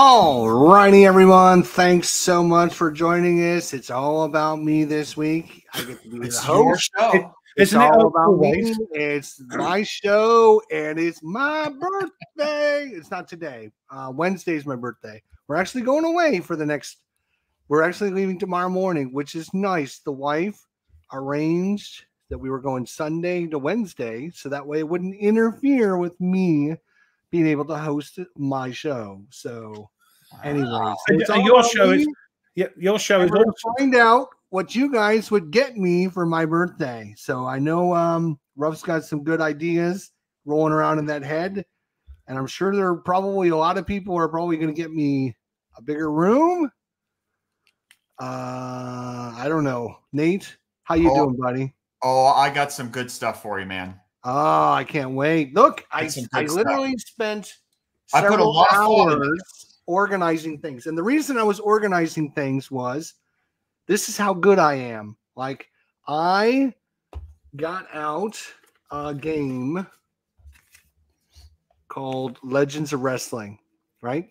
All righty, everyone. Thanks so much for joining us. It's all about me this week. I get to be It's the your host. show. It's Isn't it all about me. It's my show, and it's my birthday. It's not today. Uh, Wednesday's my birthday. We're actually going away for the next. We're actually leaving tomorrow morning, which is nice. The wife arranged that we were going Sunday to Wednesday, so that way it wouldn't interfere with me being able to host my show. So, anyway, And- and your show is- Yeah, your show is we're gonna find out what you guys would get me for my birthday. So I know um Ruff's got some good ideas rolling around in that head, and I'm sure there are probably a lot of people who are probably going to get me a bigger room. Uh, I don't know, Nate. How you Oh. doing, buddy? Oh, I got some good stuff for you, man. Oh, I can't wait. Look, I, I good stuff. literally spent I put a several lot of thought into hours organizing things. And the reason I was organizing things was this is how good I am. Like I got out a game called Legends of Wrestling, right?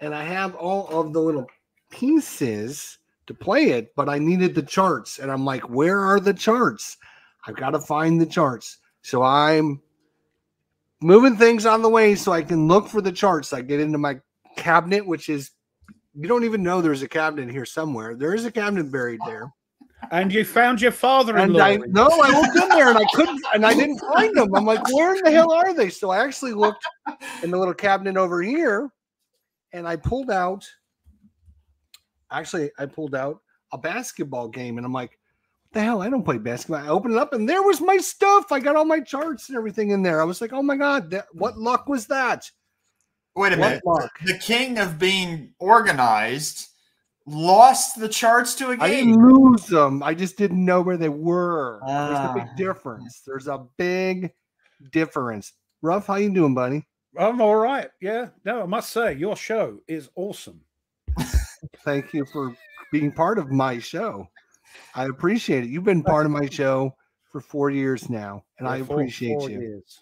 And I have all of the little pieces to play it, but I needed the charts. And I'm like, where are the charts? I've got to find the charts. So I'm moving things on the way so I can look for the charts. I get into my cabinet, which is you don't even know there's a cabinet here somewhere. There is a cabinet buried there. And you found your father-in-law. I no, I looked in there and I couldn't and I didn't find them. I'm like, where in the hell are they? So I actually looked in the little cabinet over here and I pulled out actually I pulled out a basketball game and I'm like, the hell? I don't play basketball. I opened it up and there was my stuff. I got all my charts and everything in there. I was like, oh my god, that, what luck was that? Wait a What minute. luck? The king of being organized lost the charts to a game. I didn't lose them. I just didn't know where they were. There's a Ah. big difference. There's a big difference. Ruff, how you doing, buddy? I'm all right. Yeah. No, I must say, your show is awesome. Thank you for being part of my show. I appreciate it. You've been part of my show for four years now, and I Yeah, four- appreciate four you. Years.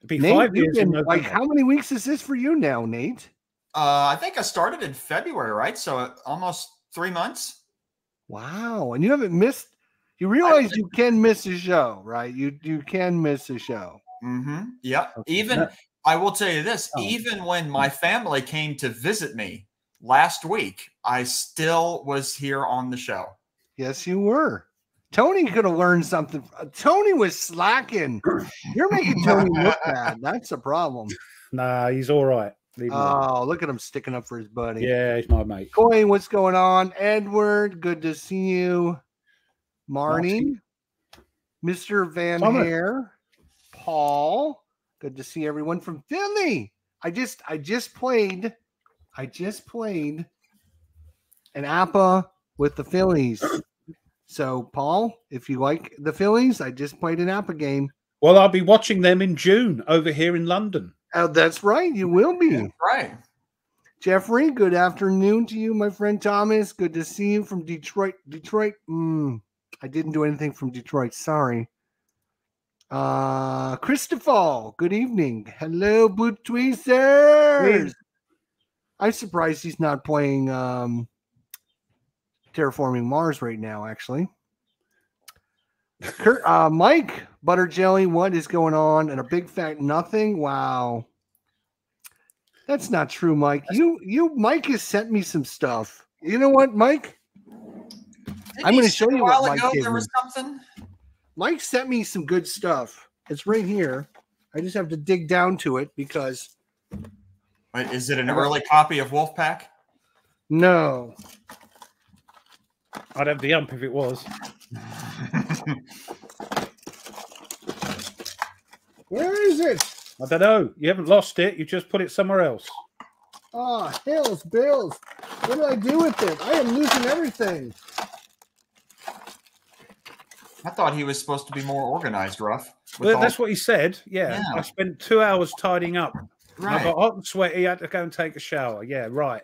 It'll be Nate, five you've years been, like, how many weeks is this for you now, Nate? Uh, I think I started in February, right? So uh, almost three months. Wow, and you haven't missed. You realize you can miss a show, right? You you can miss a show. Mm-hmm. Yeah. Okay. Even I will tell you this: Oh. even when my family came to visit me last week, I still was here on the show. Yes, you were. Tony could have learned something. uh, Tony was slacking. You're making Tony look bad. That's a problem. Nah, he's all right. Leave. Oh, look at him sticking up for his buddy. yeah, he's my mate. Coin, what's going on? Edward, good to see you. Marnie, Mr. Van Summer. Hare, Paul, good to see everyone from Philly. I just I just played, I just played an APA with the Phillies. So, Paul, if you like the Phillies, I just played an APA game. Well, I'll be watching them in June over here in London. Oh, that's right, you will be. Right. Jeffrey, good afternoon to you, my friend Thomas. Good to see you from Detroit. Detroit. Mm, I didn't do anything from Detroit. Sorry. Uh Christopher, good evening. Hello, Blue Tweezers. I'm surprised he's not playing um Terraforming Mars right now, actually. Kurt, uh, Mike Butter Jelly, what is going on? And a big fat nothing. Wow. That's not true, Mike. You you Mike has sent me some stuff. You know what, Mike? Didn't I'm gonna show you a what Mike ago gave there was something. Mike sent me some good stuff. It's right here. I just have to dig down to it because Wait, is it an early copy of Wolfpack? no. I'd have the ump if it was. Where is it? I don't know. You haven't lost it. You just put it somewhere else. Ah, oh, hills, bills. What do I do with it? I am losing everything. I thought he was supposed to be more organized, Ruff. Well, all- that's what he said. Yeah. Yeah. I spent two hours tidying up. Right. I got hot and sweaty. I had to go and take a shower. Yeah, right.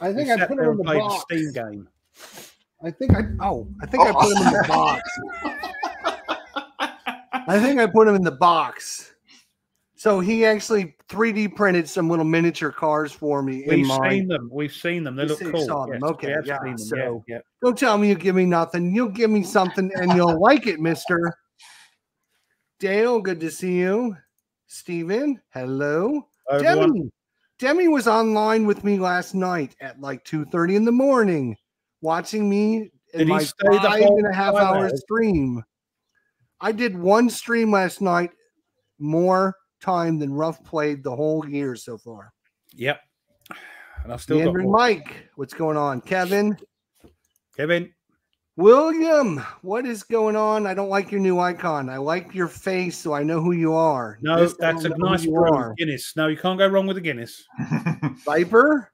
I think I put him in the box. Steam game. I think I oh, I think I put him in the box. I think I put him in the box. So he actually 3D printed some little miniature cars for me We've mine. seen them. We've seen them. They You look see- cool. saw them. Yes, Okay, we yeah, them. so- yeah, yeah. Don't tell me you give me nothing. You'll give me something and you'll like it, mister. Dale, good to see you. Steven, hello. Hi, everyone. Demi. Was online with me last night at like 2:30 in the morning, watching me in Did he my stay the whole and a half hour stream. I did one stream last night, more time than Ruff played the whole year so far. Yep. And I've still got Andrew and more. Mike, what's going on? Kevin, Kevin. William, what is going on? I don't like your new icon. I like your face, so I know who you are. No, This that's a don't know who nice you brew. are. Guinness. No, you can't go wrong with a Guinness. Viper,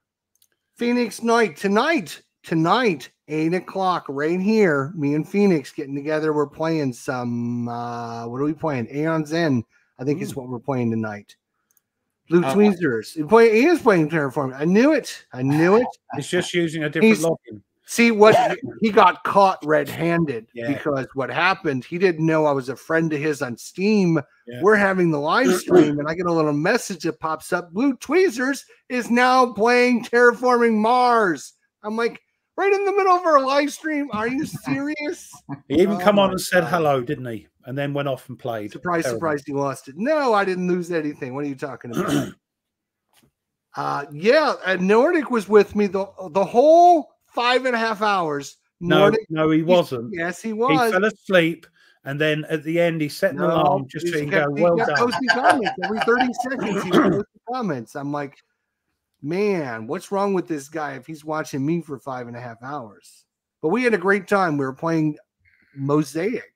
Phoenix Night tonight. Tonight, eight o'clock, right here. Me and Phoenix getting together. We're playing some. uh What are we playing? Aeon's End. I think is what we're playing tonight. Blue Uh, Tweezers. He, play, he is playing Terraform. I knew it. I knew it. It's just using a different He's- login. See what he got caught red-handed Yeah. because what happened, he didn't know I was a friend of his on Steam. Yeah. We're having the live stream, and I get a little message that pops up. Blue Tweezers is now playing Terraforming Mars. I'm like, right in the middle of our live stream. Are you serious? He even Oh come on and said God. hello, didn't he? And then went off and played. surprise, Terrible. surprise, you lost it. No, I didn't lose anything. What are you talking about? uh yeah, and Nordic was with me the the whole five and a half hours. No, Nordic, no, he wasn't. yes, he was. He was. fell asleep, and then at the end, he set an No, alarm just so he can go, "Well kept done." posting comments every 30 seconds. He would comments. I'm like, man, what's wrong with this guy if he's watching me for five and a half hours? But we had a great time. We were playing Mosaic,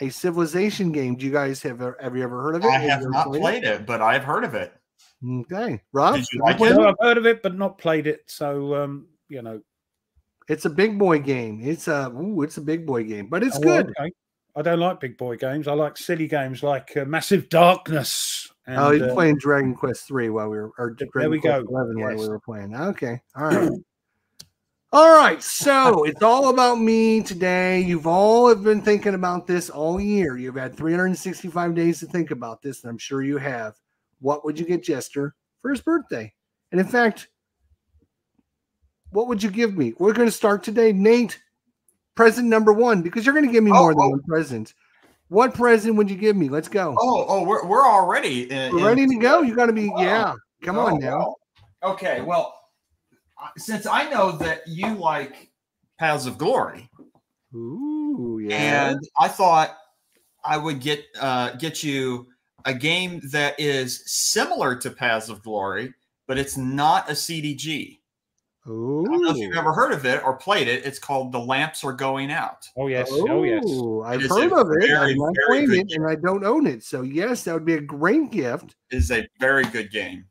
a civilization game. Do you guys have have you ever heard of it? I you have not played it, but I've heard of it. Okay, Rob, Did you you like it? I've heard of it, but not played it. So, um, you know, It's a big boy game. It's a ooh, it's a big boy game, but it's oh, good. okay. I don't like big boy games. I like silly games like uh, Massive Darkness. And, oh, he's uh, playing Dragon Quest three while we were, or There we Quest go. eleven while we were playing. Okay, all right, all right. So it's all about me today. You've all have been thinking about this all year. You've had 365 days to think about this, and I'm sure you have. What would you get Jester for his birthday? And in fact, what would you give me? We're going to start today, Nate. Present number one, because you're going to give me Oh, more than oh. one present. What present would you give me? Let's go. Oh, oh, we're, we're already in, We're in- ready to go. You got to be, Wow. yeah. Come Oh, on now. wow. Okay, well, since I know that you like Paths of Glory, Ooh, yeah. and I thought I would get uh, get you a game that is similar to Paths of Glory, but it's not a CDG. Ooh. I don't know if you've ever heard of it or played it. It's called The Lamps Are Going Out. Oh yes, oh yes. I've It is heard of it. very, I've not very played good it, and I don't own it. So yes, that would be a great gift. It is a very good game.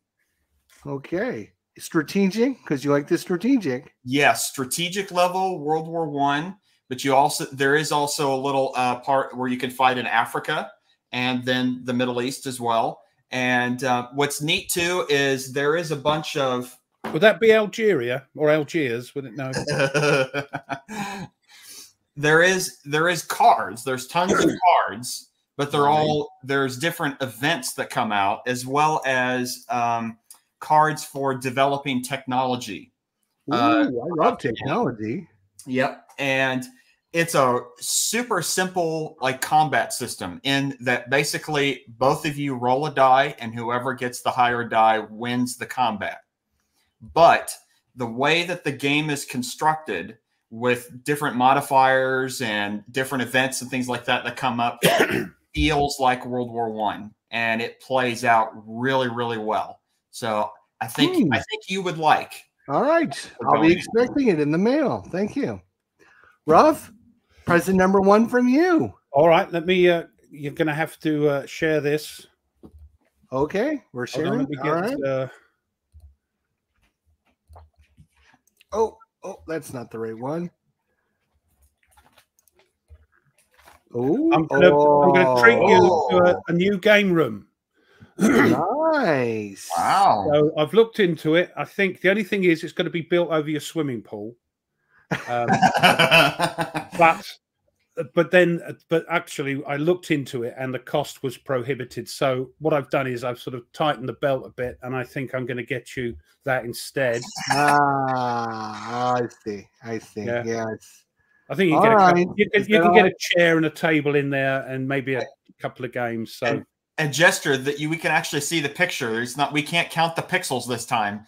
Okay, strategic because you like the strategic. Yes, strategic level World War One, but you also there is also a little uh, part where you can fight in Africa and then the Middle East as well. And uh, what's neat too is there is a bunch of Would that be Algeria or Algiers? Would it know? there is there is cards. There's tons of cards, but they're all there's different events that come out as well as um, cards for developing technology. Ooh, Uh, I love technology. Yep. And it's a super simple like combat system in that basically both of you roll a die and whoever gets the higher die wins the combat. But the way that the game is constructed with different modifiers and different events and things like that that come up feels like World War One and it plays out really, really well. So I think Hmm. I think you would like. All right, I'll be expecting it in the mail. Thank you, Ruff. Present number one from you. All right, let me. Uh, you're going to have to uh, share this. Okay, we're Hold on, sharing. let me get. right. Uh, Oh, oh, that's not the right one. Oh, I'm going to. I'm going to treat you to Oh. a, a new game room. nice. Wow. So I've looked into it. I think the only thing is it's going to be built over your swimming pool. Um, but but then, but actually, I looked into it, and the cost was prohibited. So what I've done is I've sort of tightened the belt a bit, and I think I'm going to get you that instead. Ah, I see. I see. Yeah. Yeah. it's, I think you All can, get, a right. couple, you can, you can get a chair and a table in there, and maybe a couple of games. So And- And Jester, that you we can actually see the picture. There's not we can't count the pixels this time.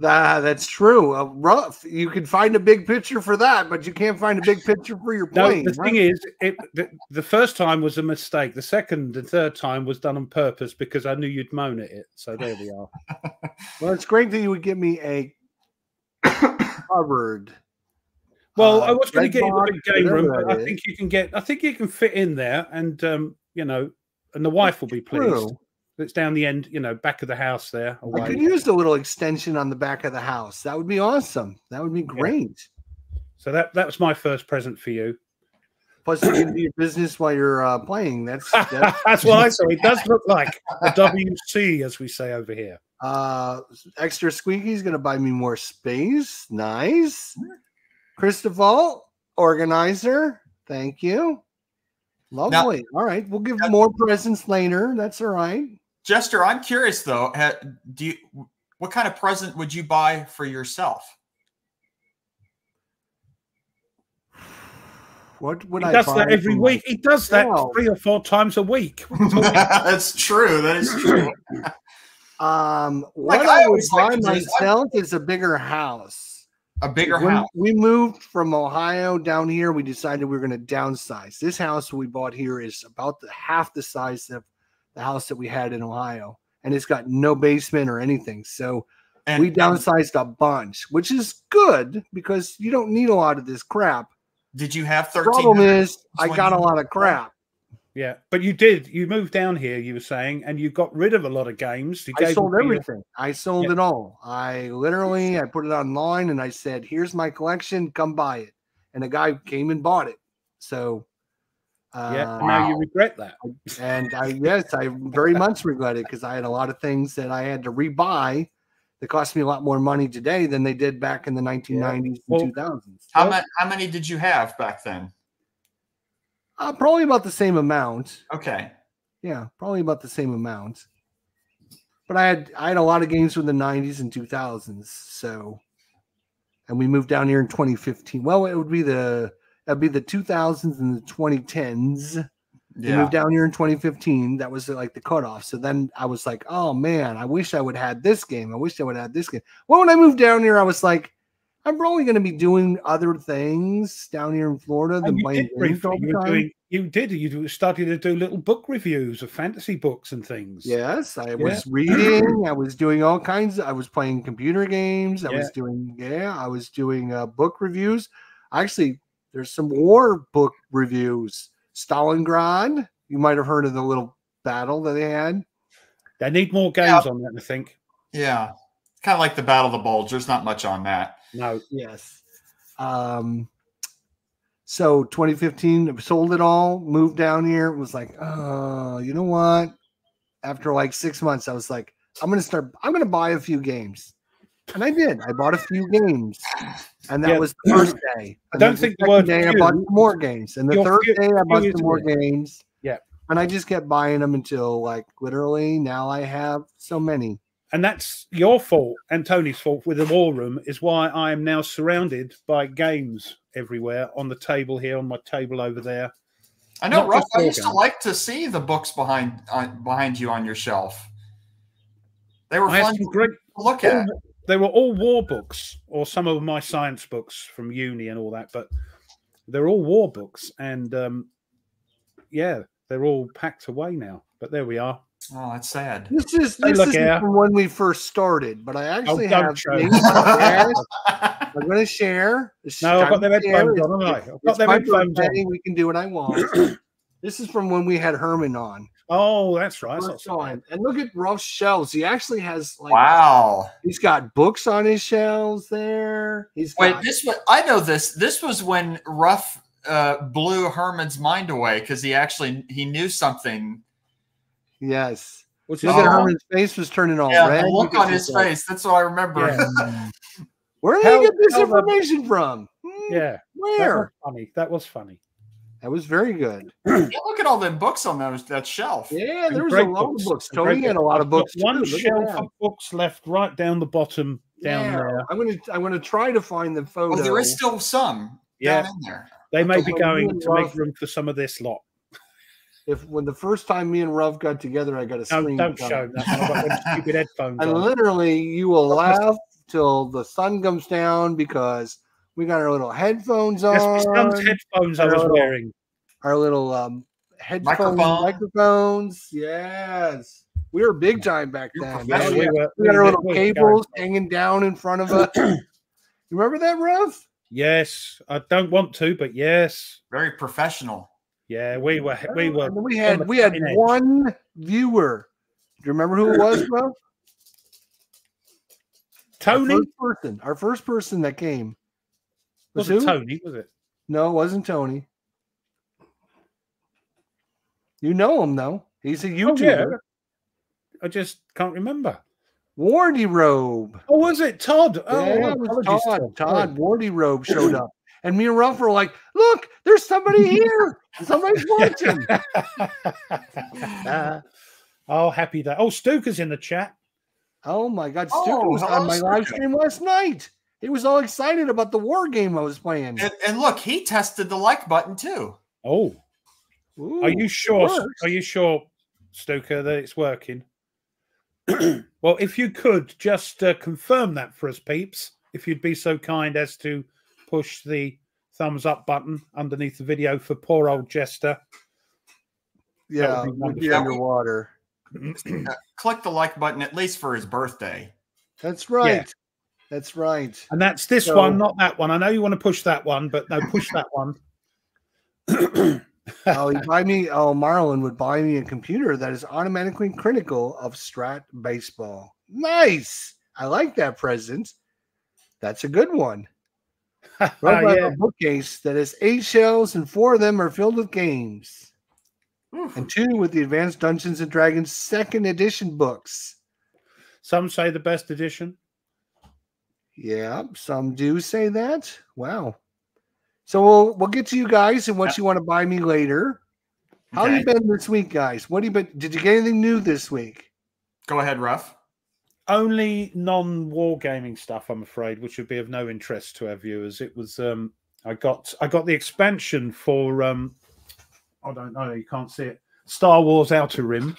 That, that's true. Uh, rough. You can find a big picture for that, but you can't find a big picture for your plane. no, the right? thing is, it, the, the first time was a mistake. The second and third time was done on purpose because I knew you'd moan at it. So there we are. well, it's great that you would give me a covered. Well, uh, I was going to get you box, the big game room, but I think you can get. I think you can fit in there, and um, you know, and the wife will be pleased. True. It's down the end, you know, back of the house there. I could use a little extension on the back of the house. That would be awesome. That would be great. So that that was my first present for you. Plus, you can do your business while you're uh, playing. That's, that's That's what I saw. It does look like a WC, as we say over here. uh, extra squeaky's going to buy me more space. Nice. Christopher, organizer. Thank you. Lovely. all right. We'll give Now- more presents later. That's all right. Jester, I'm curious though. Do you what kind of present would you buy for yourself? What would He I does buy that every for week. He does that Wow. three or four times a week. What are you talking about? That's true. That is true. my- Um, Like, what I I, would always like buy to do is I- myself is a bigger house. A bigger when house. we moved from Ohio down here, we decided we were going to downsize. This house we bought here is about the, half the size of the house that we had in Ohio, and it's got no basement or anything. So And, we downsized a bunch, which is good because you don't need a lot of this crap. Did you have 13? Problem is, I got a lot of crap. Yeah, but you did. You moved down here. You were saying, and you got rid of a lot of games. You I gave sold them your- everything. I sold Yeah. it all. I literally I put it online and I said, "Here's my collection. Come buy it." And a guy came and bought it. So Yeah, and now you regret that. and I yes, I very much regret it because I had a lot of things that I had to rebuy that cost me a lot more money today than they did back in the 1990s Well- and 2000s. How, ma- how many did you have back then? Uh, probably about the same amount. Okay. Yeah, probably about the same amount. But I had I had a lot of games from the 90s and 2000s. So, and we moved down here in 2015. Well, it would be the that'd be the 2000s and the 2010s. We Yeah. moved down here in 2015. That was like the cutoff. So then I was like, oh man, I wish I would have had this game. I wish I would have had this game. Well, when I moved down here, I was like, I'm probably going to be doing other things down here in Florida than playing games all the you, time. doing, you did. You started to do little book reviews of fantasy books and things. Yes, I was reading. I was doing all kinds. I was playing computer games. I was doing yeah. I was doing uh, book reviews. Actually, there's some war book reviews. Stalingrad. You might have heard of the little battle that they had. They need more games on that. I think. Yeah. Kind of like the Battle of the Bulge. There's not much on that. No, Yes. Um. So 2015, I sold it all. Moved down here. Was like, oh, you know what? After like six months, I was like, I'm gonna start. I'm gonna buy a few games, and I did. I bought a few games, and that Yeah. was the first day. And don't think the second word day I bought some more games, and the Your third few- day I bought some more good. games. Yeah. and I just kept buying them until like literally now I have so many. and that's your fault and Tony's fault with the war room. Is why I am now surrounded by games everywhere on the table here, on my table over there. I know, Not Ruff. I war used to like to see the books behind on, behind you on your shelf. They were I fun some to great. look at. They were all war books, or some of my science books from uni and all that, but they're all war books, and um, yeah, they're all packed away now. But there we are. Oh, that's sad. This is Hey, this look is here. from when we first started, but I actually don't have. show. I'm going to share. It's No, I've got time them to headphones on, I? it's- I've got it's them headphones on. We can do what I want. this is from when we had Herman on. Oh, that's right. That's not so bad. time. And look at Ruff's shelves. He actually has like wow. he's got books on his shelves there. He's Wait, got, this was I know this. This was when Ruff uh, blew Herman's mind away because he actually he knew something. yes. What's Look this? at. Herman's face was turning all Yeah, red. the look on his like, face. That's what I remember. Yeah. Where did Tell- he get this tell them- information from? Hmm, yeah, that was Where? funny. That was funny. That was very good. Yeah, look at all the books on those that shelf. Yeah, there was a lot books. of books. Tony had a lot of books. One shelf of books left right down the bottom down Yeah, there. I'm gonna I'm gonna try to find the photo. Oh, there is still some Yeah. down in there. They may be going to make room for some of this lot. if when the first time me and Ruff got together, I got a No, screen. don't show that. I've got stupid headphones And on. literally, you will laugh till the sun comes down because we got our little headphones That's my on, son's headphones I was Hello. wearing. our little um headphone Microphone. microphones. Yes, we were big time back then. Yeah, we were, We got our little were cables hanging down in front of us. you remember that, Ruff? Yes, I don't want to, but yes, Very professional. yeah, we were, we were. And we had we had edge. one viewer. Do you remember who it was, Ruff? Our Tony first person. Our first person that came was it? Tony? Was it? No, it wasn't Tony. You know him though. He's a Oh, YouTuber. yeah. I just can't remember. Wardy Robe. Oh, was it Todd? Oh, yeah, it was Todd. Sorry. Todd Wardy Robe showed up. And me and Ruff were like, look, there's somebody here. Somebody's watching. oh, happy day. Oh, Stuka's in the chat. oh my god, Oh, Stuka was on my live stream last night. He was all excited about the war game I was playing. And, and look, he tested the like button too. Oh, Ooh, are you sure? Are you sure, Stuka, that it's working? well, if you could just uh, confirm that for us, peeps, if you'd be so kind as to push the thumbs up button underneath the video for poor old Jester. yeah, be we'd be wonderful. underwater. Click the like button at least for his birthday. That's right. That's right. And that's this So- one, not that one. I know you want to push that one, but no, push that one. oh, he'd buy me. Oh, Marlon would buy me a computer that is automatically critical of Strat Baseball. Nice. I like that present. That's a good one. Right by yeah. a bookcase that has eight shelves, and four of them are filled with games, Oof. and two with the Advanced Dungeons and Dragons Second Edition books. Some say the best edition. Yeah, some do say that. Wow. So we'll we'll get to you guys and what you want to buy me later. How Okay. you been this week, guys? What have you been? Did you get anything new this week? Go ahead, Ruff. Only non-wargaming stuff, I'm afraid, which would be of no interest to our viewers. It was um I got I got the expansion for um I don't know, you can't see it. Star Wars Outer Rim.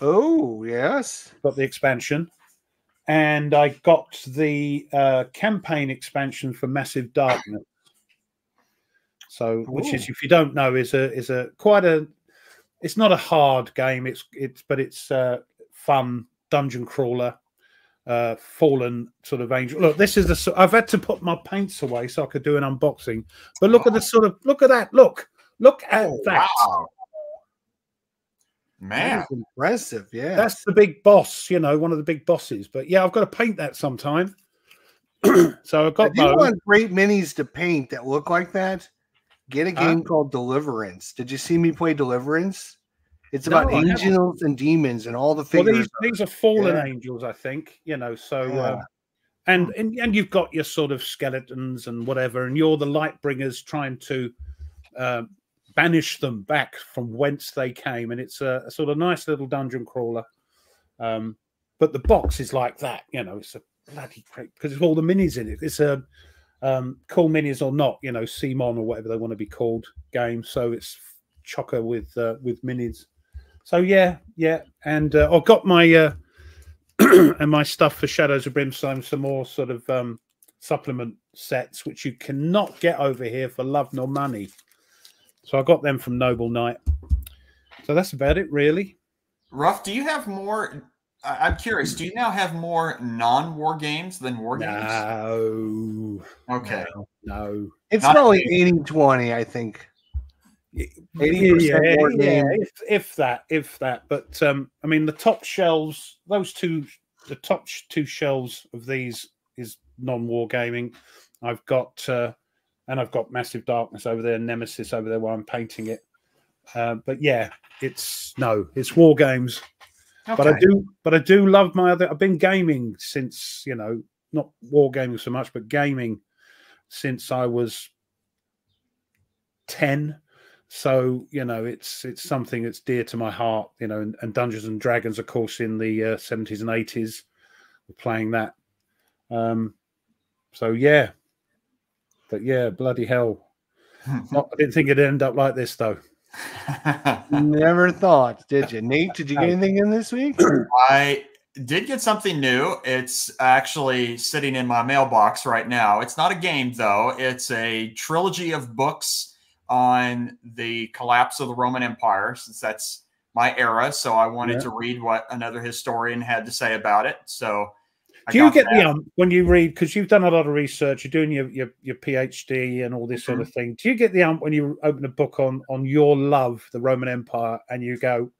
Oh yes. got the expansion, and I got the uh, campaign expansion for Massive Darkness. So, which is, if you don't know, is a is a quite a. It's not a hard game. It's it's but it's uh, fun dungeon crawler, uh, fallen sort of angel. Look, this is the. I've had to put my paints away so I could do an unboxing. But look at the sort of look at that. Look, look at Oh, that. wow. Man, impressive. Yeah. That's the big boss, you know, one of the big bosses. But yeah, I've got to paint that sometime. so I've got if you want great minis to paint that look like that, get a game called Deliverance. Did you see me play Deliverance? It's No, about I haven't. angels and demons and all the Well, these, these are fallen Yeah. angels, I think. You know, so Yeah. uh, and, and and you've got your sort of skeletons and whatever, and you're the light bringers trying to uh, banish them back from whence they came, and it's a, a sort of nice little dungeon crawler. Um, but the box is like that, you know. It's a bloody great because it's all the minis in it. It's a um, cool minis or not, you know, CMON or whatever they want to be called game. So it's chocker with uh, with minis. So yeah, yeah, and uh, I've got my uh, and my stuff for Shadows of Brimstone, some more sort of um, supplement sets which you cannot get over here for love nor money. So I got them from Noble Knight. So that's about it, really. Ruff, do you have more? I- I'm curious. Do you now have more non-war games than war games? No, Okay. no, no. it's Not- probably 80 20, I think. 80% more game. if, if that, if that. But um, I mean, the top shelves, those two, the top two shelves of these is non-war gaming. I've got, uh, and I've got Massive Darkness over there, Nemesis over there, while I'm painting it. Uh, but yeah, it's no, it's war games. But I do, but I do love my other. I've been gaming since you know, not war gaming so much, but gaming since I was ten. So you know, it's it's something that's dear to my heart. You know, and, and Dungeons and Dragons, of course, in the seventies and eighties, were playing that. Um, so yeah, but yeah, bloody hell! Not, I didn't think it'd end up like this though. Never thought, did you, Nate? Did you get anything in this week? I did get something new. It's actually sitting in my mailbox right now. It's not a game though. It's a trilogy of books on the collapse of the Roman Empire, since that's my era. So I wanted Yeah. to read what another historian had to say about it. So I Do you got get the um when you read because you've done a lot of research, you're doing your your, your PhD and all this sort of Mm-hmm. thing. Do you get the um when you open a book on on your love, the Roman Empire, and you go,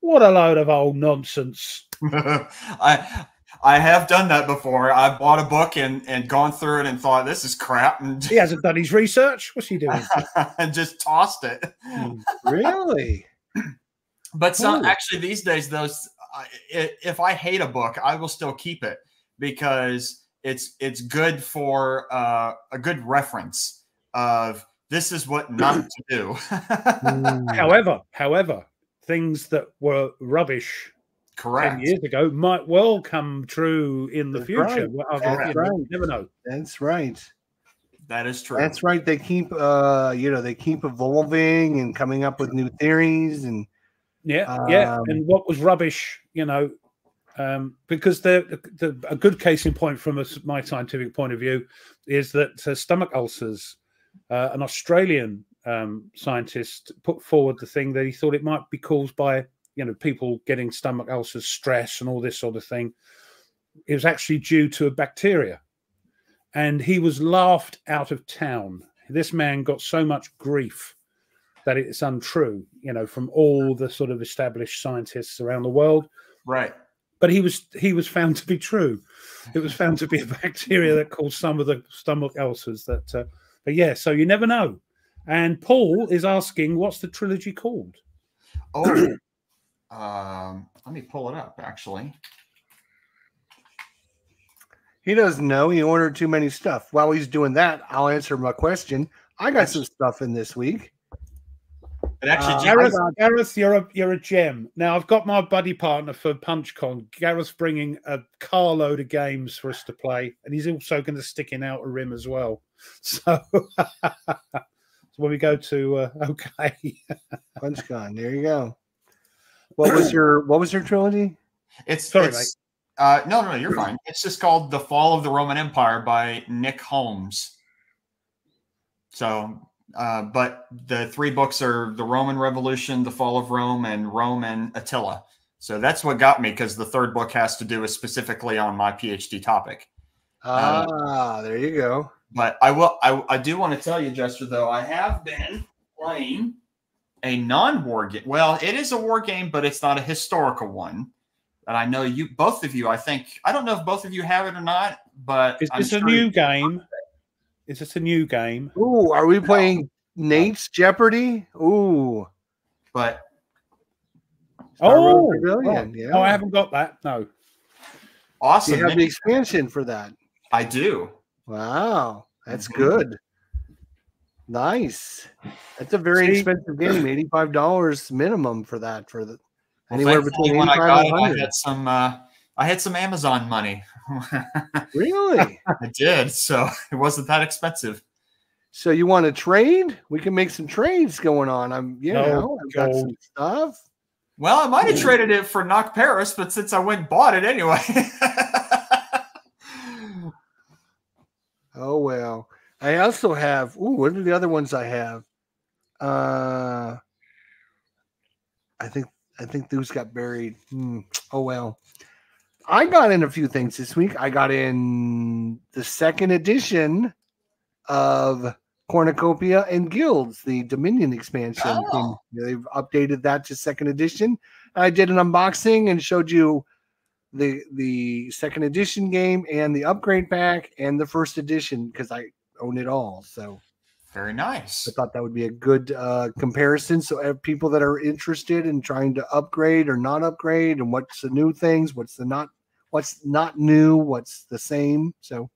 "What a load of old nonsense"? I I have done that before. I bought a book and and gone through it and thought this is crap and, He hasn't done his research. What's he doing? and just tossed it. Hmm. really? But some Ooh. actually these days, those I- i- if I hate a book, I will still keep it because it's it's good for uh, a good reference of this is what not to do. Mm. however, however, things that were rubbish ten years ago might well come true in the That's future. right. Well, That's right. you never know. That's right. That is true. That's right. They keep, uh, you know, they keep evolving and coming up with new theories and Yeah, yeah. Um, And what was rubbish, you know, um, because the, the a good case in point from a my scientific point of view is that uh, stomach ulcers, uh, an Australian um, scientist put forward the thing that he thought it might be caused by you know people getting stomach ulcers, stress, and all this sort of thing. It was actually due to a bacteria, and he was laughed out of town. This man got so much grief that it's untrue, you know, from all the sort of established scientists around the world. right. But he was he was found to be true. It was found to be a bacteria that caused some of the stomach ulcers. That, uh, but yeah, so you never know. And Paul is asking, what's the trilogy called? Oh, um, let me pull it up. Actually, he doesn't know. He ordered too many stuff. While he's doing that, I'll answer my question. I got some stuff in this week. It actually. Uh, Gareth, Gareth, you're a you're a gem. Now I've got my buddy partner for PunchCon. Gareth's bringing a carload of games for us to play, and he's also going to stick in Outer Rim as well. So, so when we go to uh, okay, PunchCon. There you go. What was your What was your trilogy? It's Sorry, it's, uh, no, no, no, you're fine. It's just called "The Fall of the Roman Empire" by Nick Holmes. So, uh, but the three books are the Roman Revolution, the Fall of Rome, and Rome and Attila. So that's what got me because the third book has to do is specifically on my PhD topic. Ah, there you go. But I will, I, I do want to tell you, Jester, though, I have been playing a non-war game. Well, it is a war game, but it's not a historical one. And I know you, both of you, I think, I don't know if both of you have it or not, but is I'm this a sure new game? Is this a new game? Ooh, are we playing Nate's Jeopardy? Ooh, But Star Oh, Rebellion. oh, yeah. no, I haven't got that. No. Do awesome. you have the expansion for that? I do. Wow, that's Mhm. good. Nice. That's a very See? expensive game. Eighty-five dollars minimum for that. For the anywhere between when I got it, I hundred. had some, uh, I had some Amazon money. Really? I did. So it wasn't that expensive. so you want to trade? We can make some trades going on. I'm, you No, know, I've got some stuff. Well, I might have traded it for Nach Paris, but since I went and bought it anyway. Oh well. I also have. Ooh, what are the other ones I have? Uh, I think I think those got buried. Hmm. Oh well. I got in a few things this week. I got in the second edition of Cornucopia and Guilds, the Dominion expansion. Oh. They've updated that to second edition. I did an unboxing and showed you the the second edition game and the upgrade pack and the first edition because I own it all. So Very nice. I thought that would be a good uh, comparison. So uh, people that are interested in trying to upgrade or not upgrade, and what's the new things, what's the not, what's not new, what's the same. So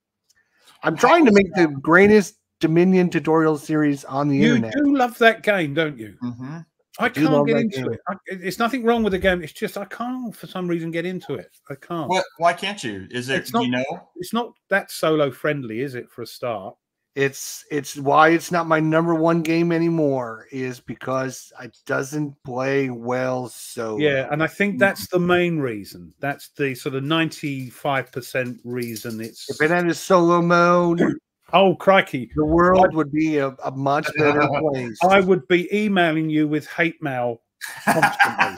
I'm trying to make the greatest Dominion tutorial series on the You internet. do love that game, don't you? hmm I do can't get into game. it. I, it's nothing wrong with the game. It's just I can't, for some reason, get into it. I can't. What? Why can't you? Is it It's not- you know? It's not that solo friendly, is it? For a start, It's it's why it's not my number one game anymore is because it doesn't play well so yeah, and I think that's the main reason. That's the sort of ninety-five percent reason. It's if it had a solo mode, oh crikey! the world would be a, a much better place. I would be emailing you with hate mail constantly,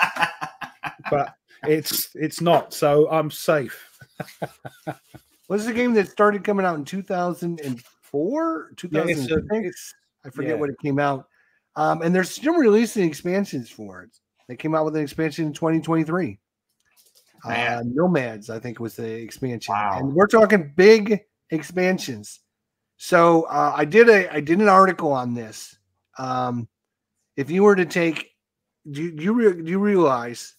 but it's it's not. So I'm safe. What is the game that started coming out in 2004? It's a- 2006? I forget yeah. when it came out. Um, and they're still releasing expansions for it. They came out with an expansion in 2023. Uh. Nomads, I think, was the expansion. Wow. And we're talking big expansions. So uh, I did a I did an article on this. Um, if you were to take, do you, do you, re- do you realize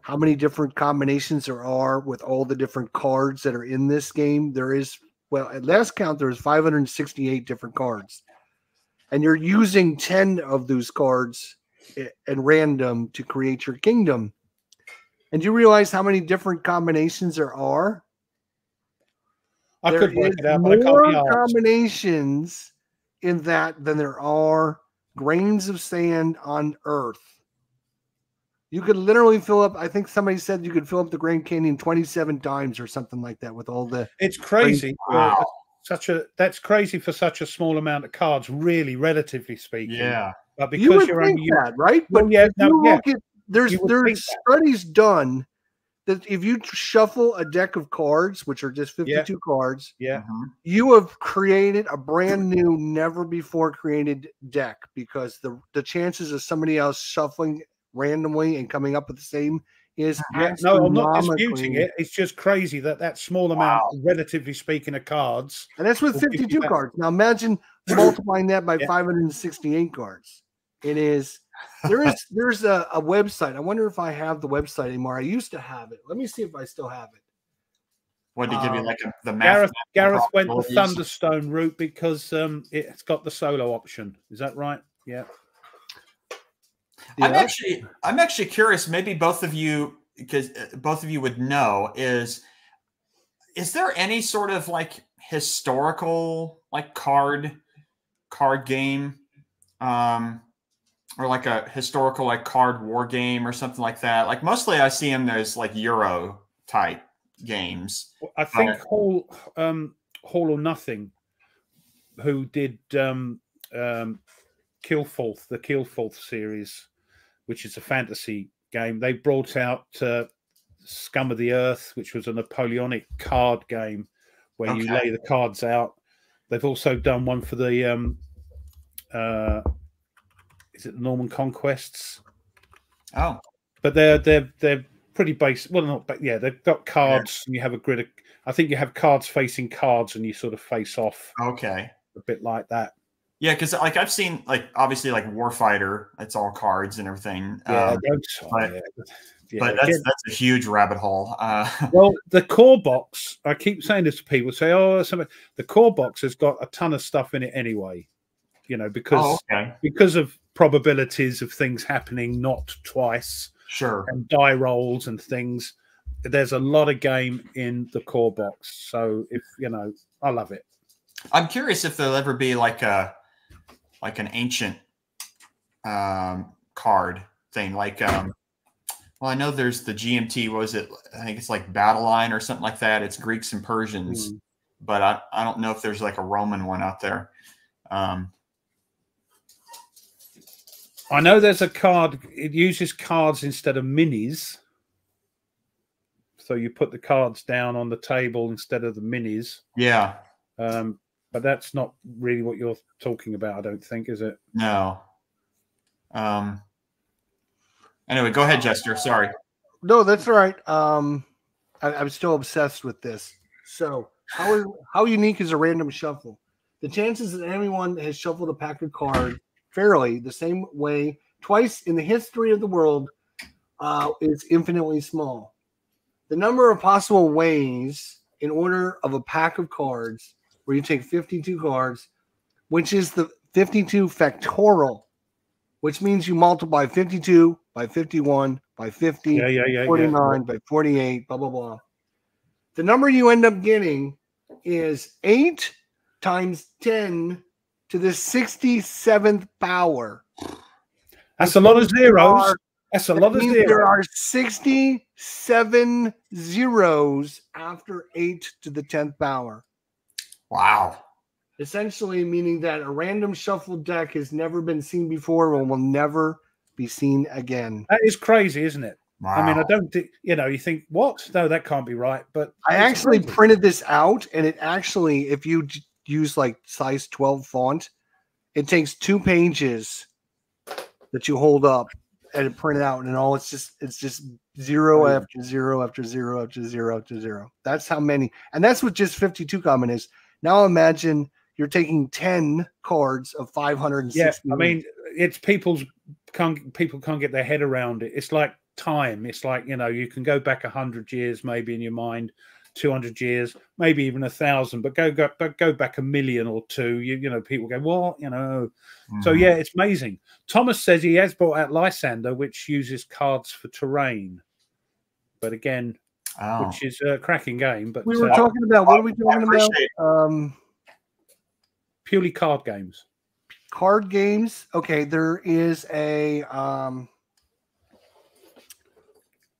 how many different combinations there are with all the different cards that are in this game? There is, well, at last count, there is 568 different cards, and you're using 10 of those cards at random to create your kingdom. And you realize how many different combinations there are? I There could work it out, but I can't more combinations in that than there are grains of sand on Earth. You could literally fill up. I think somebody said you could fill up the Grand Canyon 27 times or something like that with all the. It's crazy. for Wow. Such a that's crazy for such a small amount of cards, really, relatively speaking. Yeah. But you because would you're think only that, right? Well, But yeah, no, you yeah. at there's You there's think that. studies done that if you shuffle a deck of cards, which are just 52 cards, yeah, Mhm. you have created a brand new, never before created deck because the the chances of somebody else shuffling randomly and coming up with the same is yeah. No, I'm not disputing it. It's just crazy that that small amount, relatively speaking, of cards. and that's with will give you 52 that. cards. Now imagine multiplying that by Yeah. 568 cards. It is there is there's a, a website. I wonder if I have the website anymore. I used to have it. Let me see if I still have it. What did to give you Um, like a, the math? Gareth Gareth went the. Thunderstone route because um, it's got the solo option. Is that right? Yeah. I'm actually I'm actually curious. Maybe both of you, because uh, both of you would know, is is there any sort of like historical like card card game, um, or like a historical like card war game or something like that? Like mostly I see them as like Euro type games. I think Right. Hall um, Hall or Nothing, who did um, um, Killforth, the Killforth series, which is a fantasy game. They brought out uh, Scum of the Earth, which was a Napoleonic card game where you lay the cards out. They've also done one for the um, uh, is it the Norman Conquests? Oh, but they're they're they're pretty basic. Well, not but yeah, they've got cards, and you have a grid of. I think you have cards facing cards, and you sort of face off okay. a bit like that. Yeah, because like I've seen like obviously like Warfighter, it's all cards and everything. Yeah, um, but- yeah. Yeah, but that's again- that's a huge rabbit hole. Uh, well, the core box. I keep saying this to people. Say, oh, something. The core box has got a ton of stuff in it anyway. You know, because oh, okay, because of probabilities of things happening not twice sure. and die rolls and things. There's a lot of game in the core box. So if you know, I love it. I'm curious if there'll ever be like a like an ancient um, card thing. Like, um, well, I know there's the GMT. What was it? I think it's like Battle Line or something like that. It's Greeks and Persians, Mm. but I, I don't know if there's like a Roman one out there. Um, I know there's a card. It uses cards instead of minis. So you put the cards down on the table instead of the minis. yeah, Um, but that's not really what you're talking about, I don't think, is it? no. Um, anyway, go ahead, Jester. Sorry. No, that's all right. Um, I, I'm still obsessed with this. So, how how unique is a random shuffle? The chances that anyone has shuffled a pack of cards fairly the same way twice in the history of the world uh, is infinitely small. The number of possible ways in order of a pack of cards where you take 52 cards which is the 52 factorial, which means you multiply 52 by 51 by 50, Yeah, yeah, yeah. 49 yeah. by 48, blah, blah, blah. The number you end up getting is 8 times 10 to the 67th power. That's a lot of zeros. are- That's a lot of means There are 67 zeros after 8 to the 10th power. Wow. Essentially, meaning that a random shuffled deck has never been seen before and will never be seen again. That is crazy, isn't it? Wow. I mean, I don't think you know. You think what? No, that can't be right. But I actually crazy. printed this out, and it actually, if you use like size 12 font, it takes two pages that you hold up and it print out, and all it's just it's just zero after zero after zero after zero after zero. That's how many, and that's what just 52 common is. Now imagine you're taking 10 cards of 560. Yeah, I mean, it's people's can't people can't get their head around it. It's like time. It's like you know, you can go back a hundred years, maybe in your mind, two hundred years, maybe even a thousand, but go go but go back a million or two. You you know, people go what you know. So Mhm. yeah, it's amazing. Thomas says he has brought out Lysander, which uses cards for terrain, but again, Oh. which is a cracking game, but we were uh, talking about what are we talking about? Um, purely card games. card games. Okay, there is a um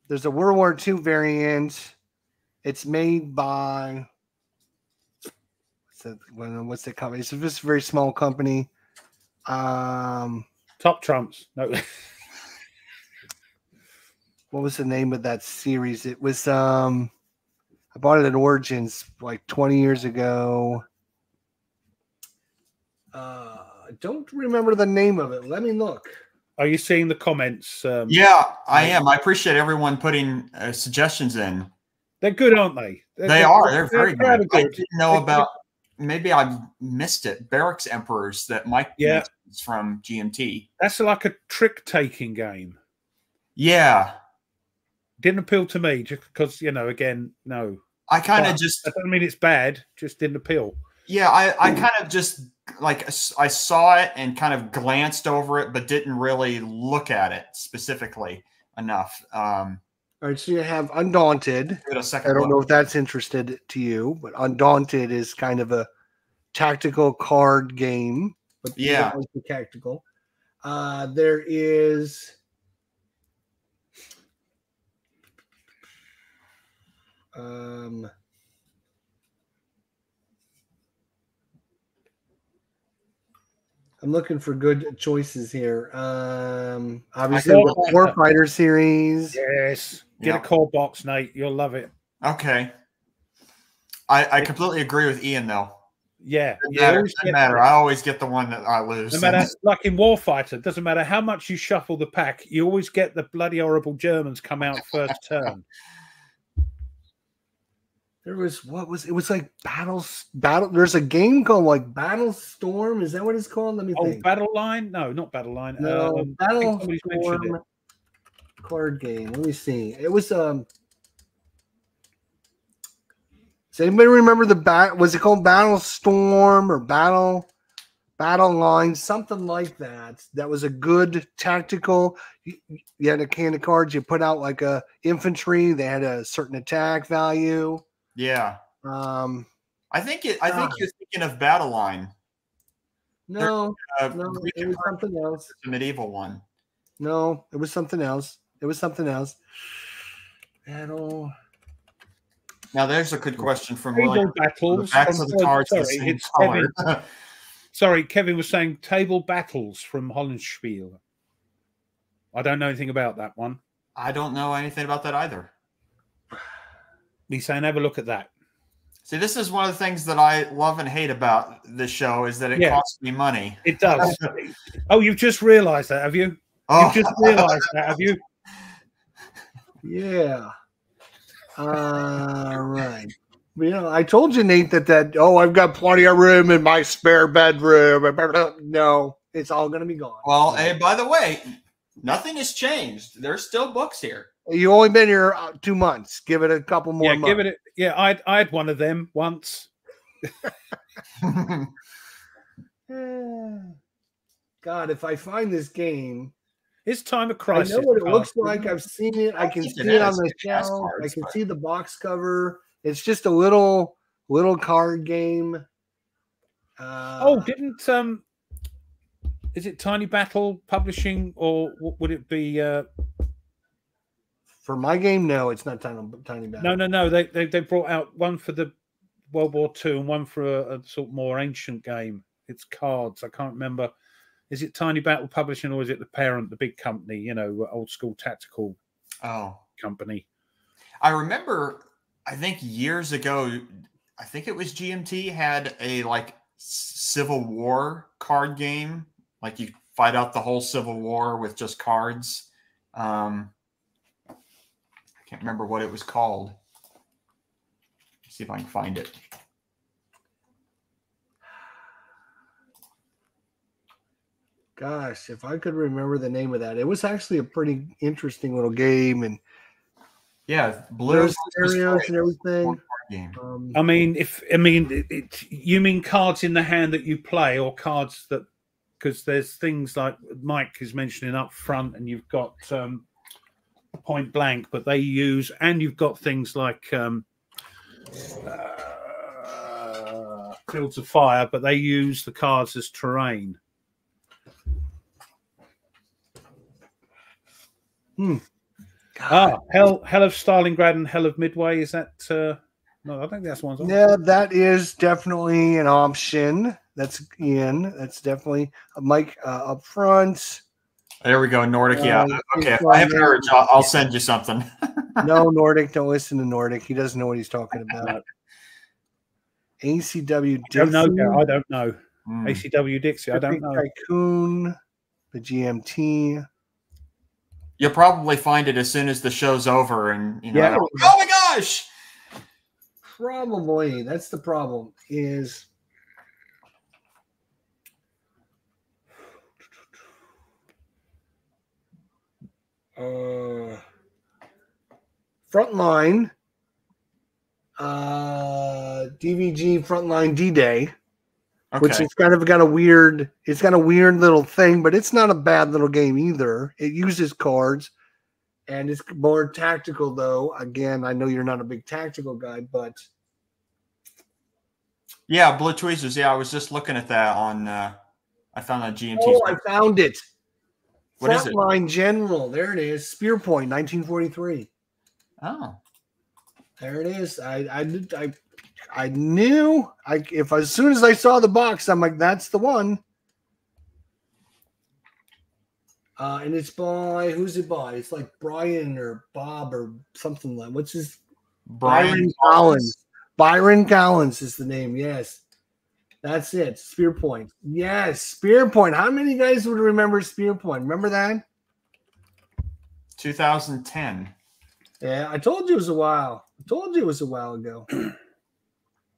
there's a World War II variant. It's made by what's that what's the company? It's just a very small company. Um Top trumps. No, what was the name of that series? It was um I bought it at Origins like 20 years ago. Uh I don't remember the name of it. Let me look. are you seeing the comments? Um, Yeah, I am. I appreciate everyone putting uh, suggestions in. they're good, aren't they? They're, They are. They're very kind good. of I didn't know They're about. Maybe I missed it. Barracks Emperors that Mike Yeah. mentions from GMT. That's like a trick taking game. Yeah, Didn't appeal to me just because, you know, again, no. I kind of just. i doesn't mean it's bad, just didn't appeal. Yeah, I, I kind of just like i saw it and kind of glanced over it, but didn't really look at it specifically enough. Um, All right, so you have Undaunted. a second. I don't look. know if that's interested to you, but Undaunted is kind of a tactical card game. But Yeah. don't tactical. Uh, there is. Um, I'm looking for good choices here. Um, obviously, the Warfighter series. Yes. Get Yeah. a core box, Nate. You'll love it. Okay. I, I completely agree with Ian though. Yeah. Doesn't you matter. always Doesn't matter. I always get the one that I lose. No matter, like in Warfighter, doesn't matter how much you shuffle the pack, you always get the bloody horrible Germans come out first turn. There was what was it was like battles battle. There's a game called like Battle Storm. Is that what it's called? Let me Oh, think. Battle Line? No, not Battle Line. no, Um, Battle somebody's mentioned it. Storm card game. Let me see. It was um. Does anybody remember the bat? Was it called Battle Storm or Battle Battle Line? Something like that. That was a good tactical. You, you had a can of cards. You put out like a infantry. They had a certain attack value. Yeah. Um, I think it. I think Ah. you're thinking of Battle Line, no, uh, no, it was something else. the medieval one. No, it was something else. It was something else. Battle. Now there's a good question from Table William. The backs of the cards sorry, the same it's Kevin. Sorry, Kevin was saying table battles from Hollandspiele. I don't know anything about that one. I don't know anything about that either. He's saying have a look at that. See, this is one of the things that I love and hate about this show is that it Yeah. costs me money. It does. oh, you've just realised that, have you? Oh, You've just realised that, have you? Yeah. All right. You know, I told you, Nate, that that oh, I've got plenty of room in my spare bedroom. No, it's all gonna be gone. well, hey, by the way, nothing has changed. There's still books here. You only been here uh, two months. Give it a couple more yeah, months. give it. A, yeah, I I had one of them once. God, if I find this game, It's time of I know what it looks like. I've seen it. I I can think see it it on the It shelf. I can see the box cover. It's just a little little card game. Uh, Oh, didn't um, is it Tiny Battle Publishing or w- would it be? Uh, for my game, no, it's not tiny tiny battle. no, no, no. They, they they brought out one for the World War Two and one for a, a sort of more ancient game. It's cards. I can't remember. Is it Tiny Battle Publishing or is it the parent, the big company? You know, old school tactical Oh, company. I remember. I think years ago, I think it was GMT had a like Civil War card game. Like you fight out the whole Civil War with just cards. Um, I can't remember what it was called. Let's see if I can find it. Gosh, if I could remember the name of that, it was actually a pretty interesting little game, and Yeah, Blue scenarios and everything. game. Um, I mean, if I mean, it, it, you mean cards in the hand that you play, or cards that because there's things like Mike is mentioning up front, and you've got um, point blank, but they use, and you've got things like um, uh, fields of fire, but they use the cards as terrain. Ah, hell, hell of Stalingrad and hell of Midway. Is that? Uh, no, I think that's one. yeah, that is definitely an option. That's Ian. That's definitely a Mike uh, up front. There we go, Nordic. Yeah. Uh, Okay. If I have an on urge, I'll, I'll send you something. No, Nordic. Don't listen to Nordic. He doesn't know what he's talking about. ACW I don't know. Dixie, I don't know. Hmm. ACW Dixie. I don't know. Tycoon, the GMT. You'll probably find it as soon as the show's over, and you know, Yeah. oh my gosh, Probably that's the problem. Is uh, frontline, uh, DVG frontline D Day, which okay, is kind of got a weird. It's got a weird little thing, but it's not a bad little game either. It uses cards, and it's more tactical though. Again, I know you're not a big tactical guy, but yeah, Blue Tweezers. Yeah, I was just looking at that on. Uh, I found on GMT. oh, I found it. What is it? Frontline General. There it is. Spear Point, 1943. oh, There it is. I I did- I I knew I if as soon as I saw the box, I'm like, that's the one. Uh, and it's by who's it by? It's like Brian or Bob or something like what's his Brian Collins. Byron Collins is the name. Yes, that's it. Spear Point. Yes, Spear Point. How many guys would remember Spear Point? Remember that? 2010. Yeah, I told you it was a while. I told you it was a while ago.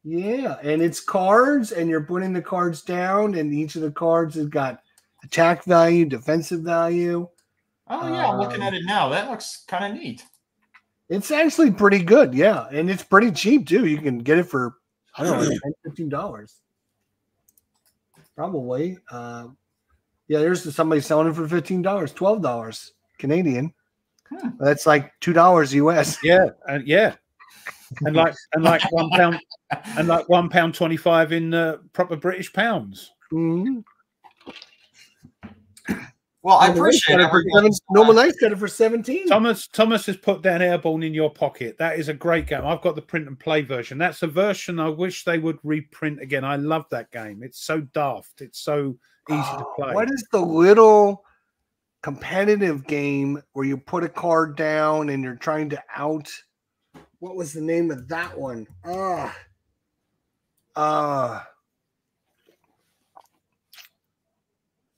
yeah, and it's cards, and you're putting the cards down, and each of the cards has got attack value, defensive value. Oh yeah, I'm looking Um, at it now. That looks kind of neat. It's actually pretty good, yeah, and it's pretty cheap too. You can get it for I don't know, 10 15 dollars, probably. Uh, yeah, there's somebody selling it for fifteen dollars, twelve dollars Canadian. Hmm. That's like two dollars US. Yeah, and yeah, and like and like one pound and like one pound twenty five in uh, proper British pounds. Mhm. Well, I appreciate it for everyone's, seven- Normal Knight's got it for seventeen. Thomas Thomas has put down Airborne in your pocket. That is a great game. I've got the print and play version. That's a version I wish they would reprint again. I love that game. It's so daft. It's so easy to Oh, play. What is the little competitive game where you put a card down and you're trying to out? What was the name of that one? Ah, uh,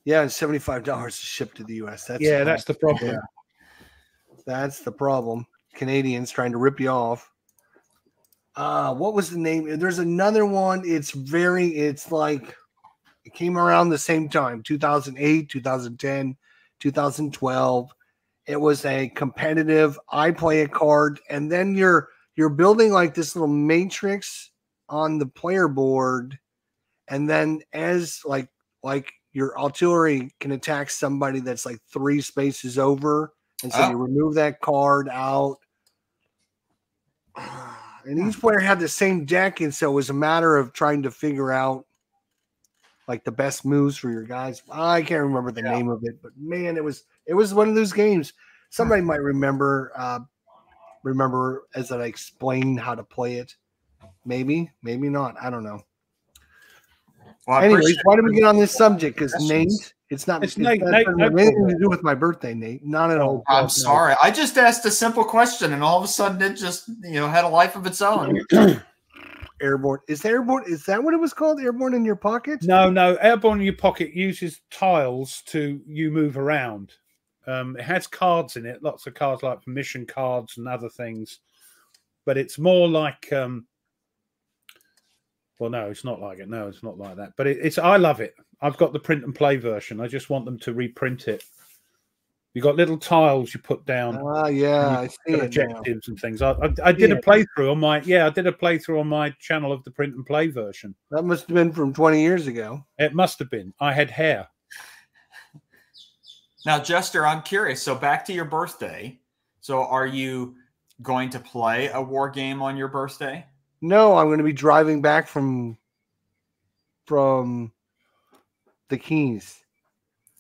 yeah, and seventy five dollars to ship to the U.S. That's yeah, that's the problem. Yeah. That's the problem. Canadians trying to rip you off. Uh, what was the name? There's another one. It's very, it's like it came around the same time 2008, 2010, 2012. It was a competitive I play a card, and then you're you're building like this little matrix on the player board, and then as like like your artillery can attack somebody that's like three spaces over, and so Oh. you remove that card out. And each player had the same deck, and so it was a matter of trying to figure out like the best moves for your guys. I can't remember the Yeah. name of it, but man, it was it was one of those games. Somebody might remember uh remember as I explained how to play it. Maybe, maybe not. I don't know. Well, Anyways, appreciate why did we get on this subject? Because Questions. Nate, it's not. It's It's, Nate- not Nate- doesn't Nate anything brought to do with my birthday, Nate. Not at all. I'm No. sorry. I just asked a simple question, and all of a sudden, it just you know had a life of its own. Airborne is airborne. Is that what it was called? Airborne in your pocket? No, no. Airborne in your pocket uses tiles to you move around. Um, it has cards in it, lots of cards like permission cards and other things, but it's more like. Um, well, no, it's not like it. No, it's not like that. But it, it's. I love it. I've got the print and play version. I just want them to reprint it. You got little tiles you put down. Ah, yeah, I see got it objectives and things. I, I, I did Yeah. a playthrough on my yeah, I did a playthrough on my channel of the print and play version. That must have been from 20 years ago. It must have been. I had hair. Now, Jester, I'm curious. So back to your birthday. So are you going to play a war game on your birthday? No, I'm going to be driving back from from the Keys.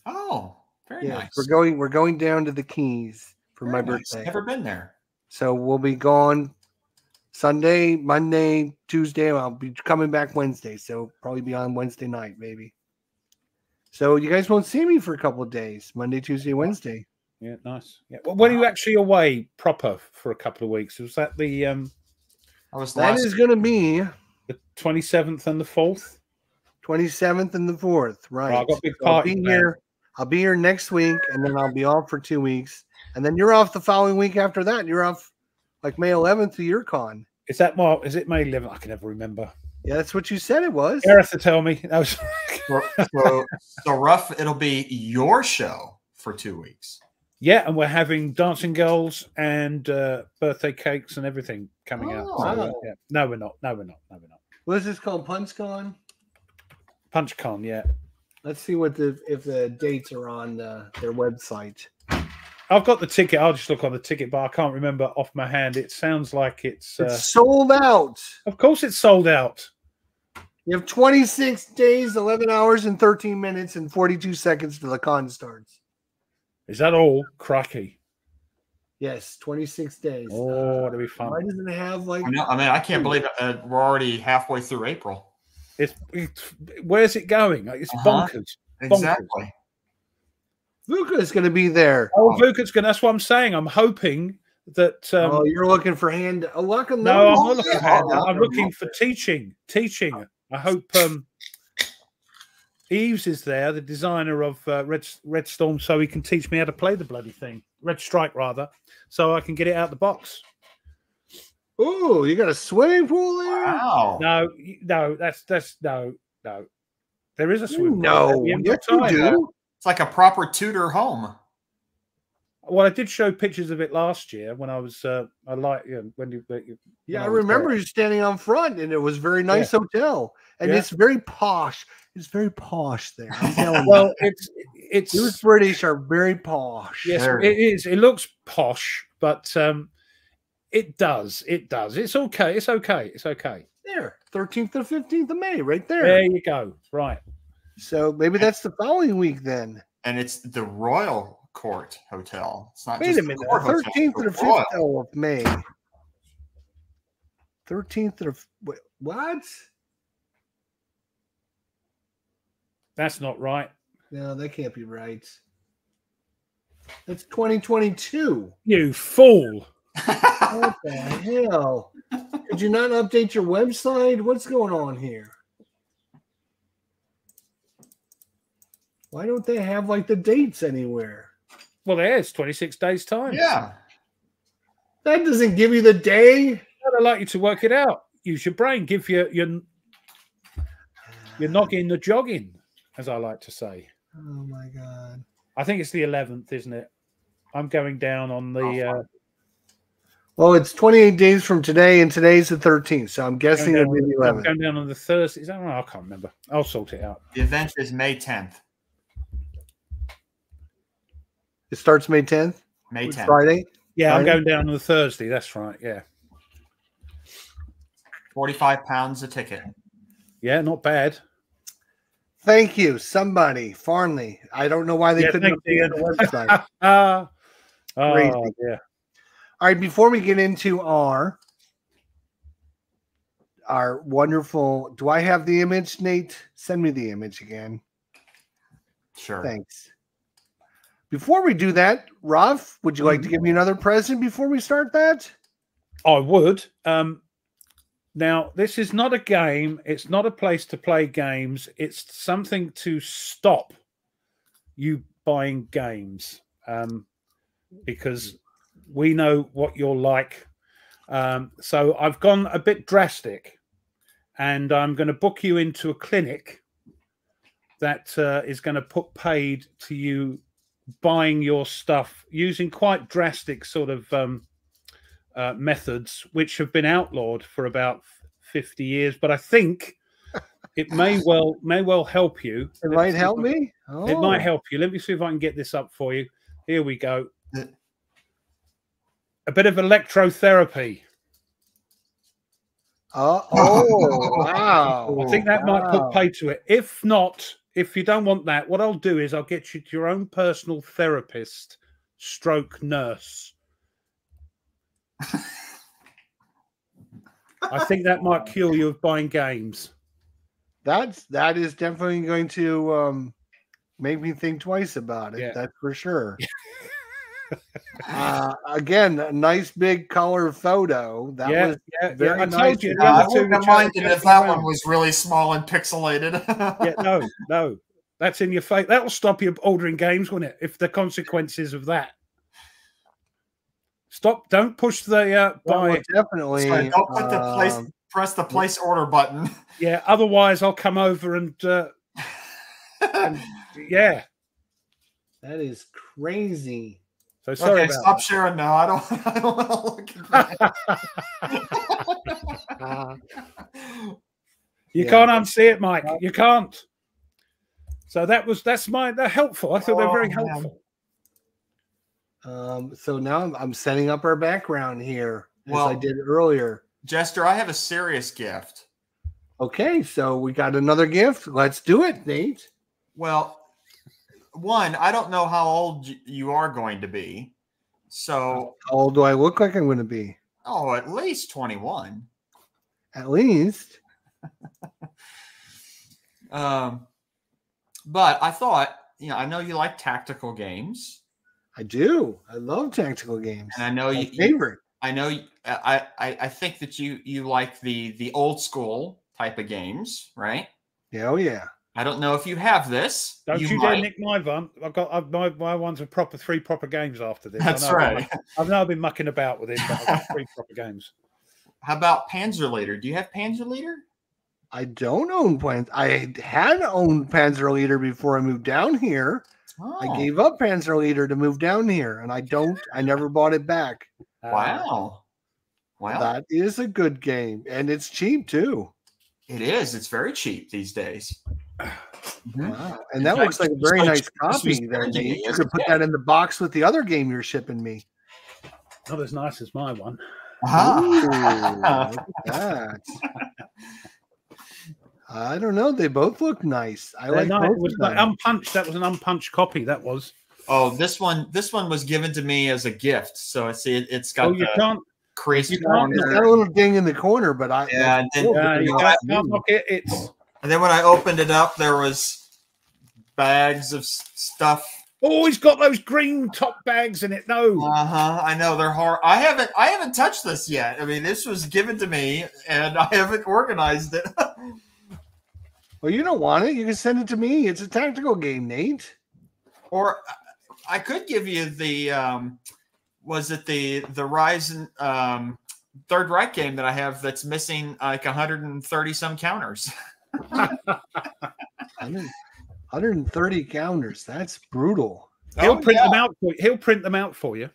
Oh, very Yeah, nice. we're going. We're going down to the Keys for my Very nice. birthday. Never been there. So we'll be gone Sunday, Monday, Tuesday. I'll be coming back Wednesday. So probably be on Wednesday night, maybe. So you guys won't see me for a couple of days Monday, Tuesday, Wednesday. Yeah, nice. Yeah. Well, when are you actually away proper for a couple of weeks? Was that the um I was That last. is going to be the twenty seventh and the fourth? 27th and the 4th. Right. I've got a big So I'll be planned. here. I'll be here next week and then I'll be off for two weeks. And then you're off the following week after that. You're off like May 11th to your con. Is that Mark? Is it May 11th? I can never remember. Yeah, that's what you said it was. Gareth to tell me. That was so, so, so rough. It'll be your show for two weeks. Yeah, and we're having dancing girls and uh, birthday cakes and everything coming out. Oh. So, Wow. yeah. No, we're not. No, we're not. No, we're not. What is this called? PunchCon? PunchCon, yeah. Let's see what the if the dates are on uh, their website. I've got the ticket. I'll just look on the ticket, but I can't remember off my hand. It sounds like it's. Uh, It's sold out. of course, it's sold out. You have 26 days, 11 hours, and 13 minutes and 42 seconds till the con starts. Is that all? Cracky. Yes, 26 days. Oh, Uh, that'll be fun. why doesn't it have like I, know, I mean, I can't believe it. Uh, we're already halfway through April. It's, it's where's it going? It's Uh-huh. bonkers. Exactly. VUCA is going to be there? Oh, VUCA's going. That's what I'm saying. I'm hoping that. Um, oh, you're looking for hand. Oh, look, no, I'm not looking for. yeah, hand- oh, I'm looking for teaching. Teaching. I hope um, Eves is there, the designer of uh, Red Red Storm, so he can teach me how to play the bloody thing. Red Strike, rather, so I can get it out the box. Oh, you got a swimming pool there? Wow. No, no, that's that's no, no. There is a swim. pool. No, We haven't yes, you do. It's like a proper Tudor home. Well, I did show pictures of it last year when I was. Uh, I like you know, when you. when Yeah, when I remember there. you standing on front, and it was a very nice hotel, and Yeah. it's very posh. It's very posh there. I'm telling you. Well, it's it's You British are very posh. yes, Very. it is. It looks posh, but um, it does. It does. It's okay. It's okay. It's okay. There, 13th to 15th of May, right there. There you go. Right. So maybe that's the following week then. And it's the Royal Court Hotel. It's not Wait just a minute. Court 13th to the it's the Royal. 15th of May. 13th to the wait, what? That's not right. No, that can't be right. That's 2022. You fool. What the hell? Did you not update your website? What's going on here? Why don't they have like the dates anywhere? Well, there's 26 days time. yeah. That doesn't give you the day. I'd like you to work it out. Use your brain. Give your your your noggin the jogging, as I like to say. Oh my god. I think it's the 11th, isn't it? I'm going down on the. Uh, Well, it's 28 days from today, and today's the 13th, so I'm guessing it'll be the down, I'm 11th. going down on the Thursday. Is that right? I can't remember. I'll sort it out. The event is May 10th. It starts May 10th, May 10th. Friday. Yeah, I'm going down on the Thursday. That's right. Yeah. 45 pounds a ticket. Yeah, not bad. Thank you, somebody, Farnley. I don't know why they Yeah, couldn't thank you. update the website. Ah, Crazy. oh, yeah. All right, before we get into our our wonderful, do I have the image, Nate? Send me the image again. Sure. Thanks. Before we do that, Ruff, would you like to give me another present before we start that? I would. Um, now, this is not a game. It's not a place to play games. It's something to stop you buying games um, because we know what you're like. Um, so I've gone a bit drastic and I'm going to book you into a clinic that uh, is going to put paid to you buying your stuff using quite drastic sort of um, uh, methods which have been outlawed for about 50 years but i think it may well may well help you. It might see if help I- me. it might Oh. help you. Let me see if i can get this up for you. Here we go. A bit of electrotherapy. Uh, oh, wow. i think that might put pay to it. If not if you don't want that what i'll do is i'll get you to your own personal therapist stroke nurse i think that might cure you of buying games That's that is definitely going to um, make me think twice about it. Yeah. That's for sure. uh, again, a nice big color photo. That yeah, was yeah, very yeah. Nice told you. Yeah, I other wouldn't have were minded just if that around. one was really small and pixelated. Yeah, no, no, that's in your face. That will stop you ordering games, won't it? If the consequences of that. Stop! Don't push the uh, well, buy. definitely. Sorry, don't put the place, um, press the place order button. Yeah, otherwise I'll come over and uh, yeah. that is crazy. So sorry okay, about stop sharing now. I don't. I don't want to look at that. Uh, you Yeah. can't unsee it, Mike. You can't. So that was that's my they're helpful. I thought they're very Oh, man. helpful. um, so now I'm, I'm setting up our background here as I did earlier. Jester, I have a serious gift. Okay, so we got another gift. Let's do it, Nate. Well, one, I don't know how old you are going to be. So, How old do I look like I'm going to be? oh, at least 21. At least. Um, but I thought, you know, I know you like tactical games, I do. I love tactical games. and I know My you, favorite. I know you, I, I I think that you you like the the old school type of games, right? Yeah, oh yeah. I don't know if you have this. Don't you, dare nick my one. I've got I've, my my one's a proper three proper games after this. I That's know I've been right. I've now been mucking about with it, but I've got three proper games. How about Panzer Leader? Do you have Panzer Leader? I don't own Panzer. I had owned Panzer Leader before I moved down here. Oh, I gave up Panzer Leader to move down here, and I don't. I never bought it back. Uh, wow. Wow. That is a good game, and it's cheap too. It is. It's very cheap these days. Wow. And that fact, looks like a very nice copy there, Nate. You nice, could put that in the box with the other game you're shipping me. Not as nice as my one. Ah. look at that. I don't know. They both look nice. I They're like nice. both was like unpunched. That was an unpunched copy. That was. oh, this one. This one was given to me as a gift. So it's it, it's got Oh, you can't. crease you on can't- It's got a little ding in the corner, but I Yeah, and then, cool. Uh, you know, can't, can't it. It's. And then when I opened it up, there was bags of stuff. Oh, he's got those green top bags in it. No. Uh huh. I know they're hard. I haven't. I haven't touched this yet. I mean, this was given to me, and I haven't organized it. Well, you don't want it. You can send it to me. It's a tactical game, Nate. or I could give you the. um Was it the the Rise and um, Third Reich game that I have that's missing like 130 some counters? 100 130 counters. That's brutal. He'll Oh, print yeah. them out for you. He'll print them out for you.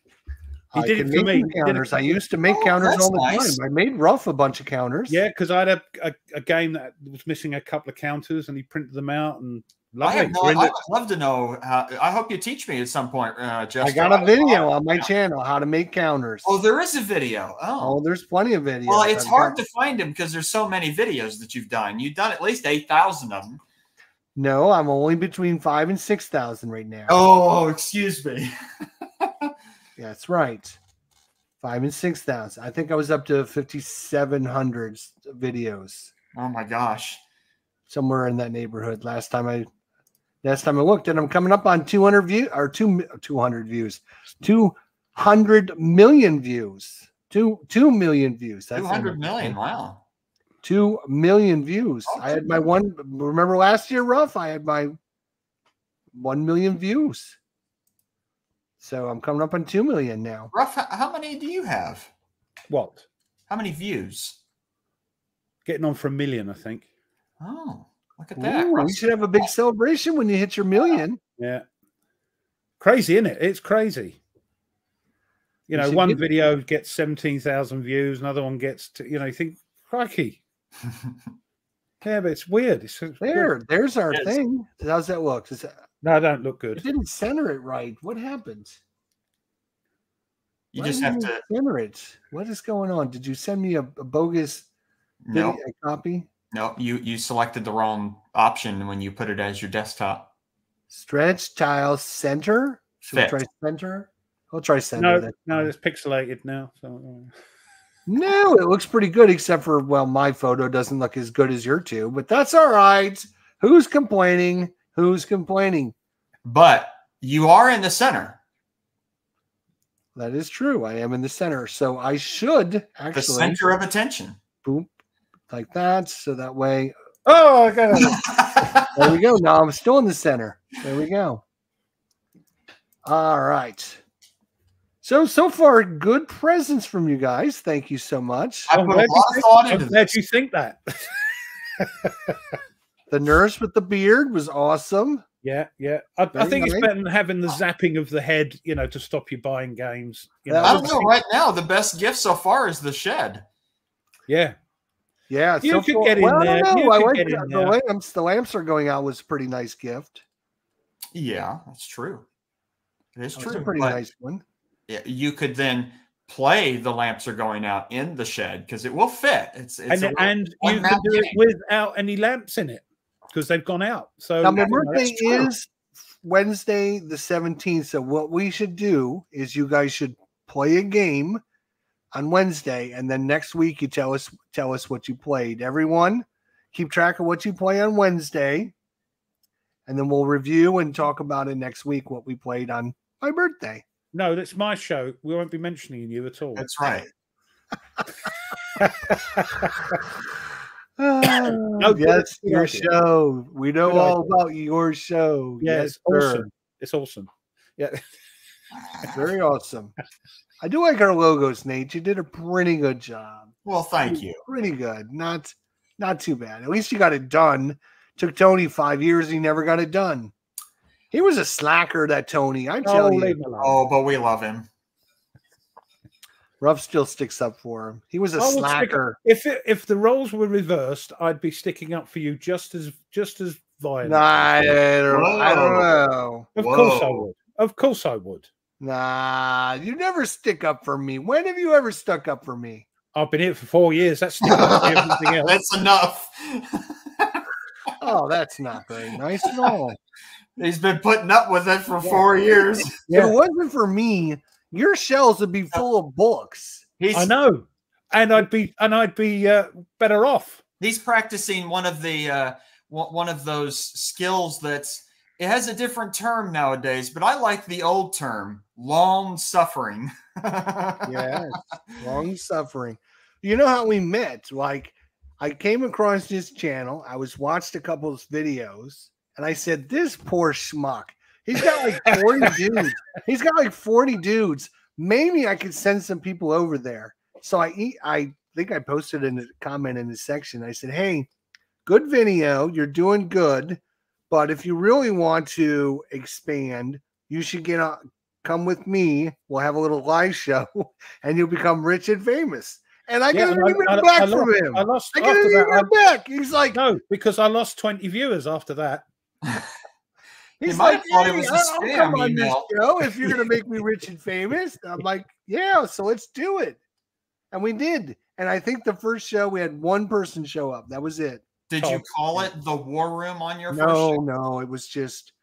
He I did it for me. you He did it counters. I used to make Oh, counters all the nice. time. I made Ruff a bunch of counters. Yeah, because I had a, a, a game that was missing a couple of counters, and he printed them out and I lovely. have no. I would love to know. How, I hope you teach me at some point, uh, Justin. I got a video on my channel how to make counters. Oh, there is a video. Oh, Oh, there's plenty of videos. well, it's I've hard got- to find them because there's so many videos that you've done. You've done at least eight thousand of them. No, I'm only between five and six thousand right now. Oh, excuse me. That's right. Five and six thousand. I think I was up to fifty-seven hundred videos, Oh my gosh. somewhere in that neighborhood. Last time I, last time I looked, and I'm coming up on two hundred view or two two hundred views, two hundred million views, two two million views. That's Two hundred million. Wow. Two million views. Oh, I had my one. Remember last year, rough. I had my one million views. So I'm coming up on two million now. Rough. how many do you have? what? How many views? Getting on for a million, I think. Oh, look at that. Ooh, we should have a big celebration when you hit your million. Yeah. Crazy, isn't it? It's crazy. We You know, one get- video gets 17,000 views, another one gets, to, you know, you think, crikey. Yeah, but it's weird. It's, it's weird. There's our Yes. thing. How's that look? Does that, No, I don't look it good. didn't center it right. What happened? you Why just have to. center it. What is going on? Did you send me a, a bogus No, video copy? No. You you selected the wrong option when you put it as your desktop. Stretch tile center. Should we try center? I'll try center. No, then. no, it's pixelated now. So uh, No, it looks pretty good, except for well, my photo doesn't look as good as your two, but that's all right. Who's complaining? Who's complaining? But you are in the center. That is true. I am in the center, so I should The actually center of attention. boom like that, so that way. oh, I got it. There we go. Now I'm still in the center. There we go. All right. So so far, good presents from you guys. Thank you so much. I I'm put glad you think- thought I'm into glad you think that. The nurse with the beard was awesome. yeah, yeah. I, I Very think it's better than having the zapping of the head, you know, to stop you buying games. You know, I don't know. Right now, the best gift so far is the shed. Yeah, Yeah, You so could far- get in well, there. don't. You I could like get in the, the there. lamps. The lamps are going out was a pretty nice gift. Yeah, that's true. It is That was true. a pretty but nice one. yeah, You could then play the lamps are going out in the shed because it will fit. It's, it's and a- and you can do it without any lamps in it because they've gone out. So Now my you know, birthday is Wednesday the seventeenth. So what we should do is you guys should play a game on Wednesday, and then next week you tell us tell us what you played. Everyone, keep track of what you play on Wednesday, and then we'll review and talk about it next week. What we played on my birthday. no, that's my show. We won't be mentioning you at all. That's right. Oh, yes, your show. We know all about your show. yeah, yes, it's awesome. It's awesome. Yeah, Very awesome. I do like our logos, Nate. You did a pretty good job. Well, thank you. Pretty good. Not not too bad. At least you got it done. Took Tony five years. He never got it done. He was a slacker, that Tony. I tell oh, you. leave me alone. Oh, but we love him. Ruff still sticks up for him. He was a I would stick- slacker. If it, if the roles were reversed, I'd be sticking up for you just as just as violent. Nah, I don't, I don't know. of course I would. Of course I would. Nah, you never stick up for me. When have you ever stuck up for me? I've been here for four years. That's still up to everything else. That's enough. Oh, that's not very nice at all. He's been putting up with it for four years. If it wasn't for me, your shelves would be full of books. He's I know, and I'd be and I'd be uh, better off. he's practicing one of the uh, one one of those skills that's it has a different term nowadays, but I like the old term, long suffering. Yes, long suffering. You know how we met? Like, I came across this channel. I was watched a couple of videos, and I said, "This poor schmuck. He's got like forty dudes. He's got like forty dudes. Maybe I could send some people over there." So I. I think I posted in a comment in the section. I said, "Hey, good video. You're doing good, but if you really want to expand, you should get on." Come with me. We'll have a little live show, and you'll become rich and famous." And I Yeah, get an and I- email I- back I from lost- him. I lost I get after an email I- back. He's like, no, because I lost 20 viewers after that. he's might like, have thought it "Hey, was a I'll spam come on email." this show if you're gonna make me rich and famous." I'm like, "Yeah, so let's do it," and we did. And I think the first show we had one person show up. That was it. Did oh, you Tom. call it the War Room on your first No, no, it was just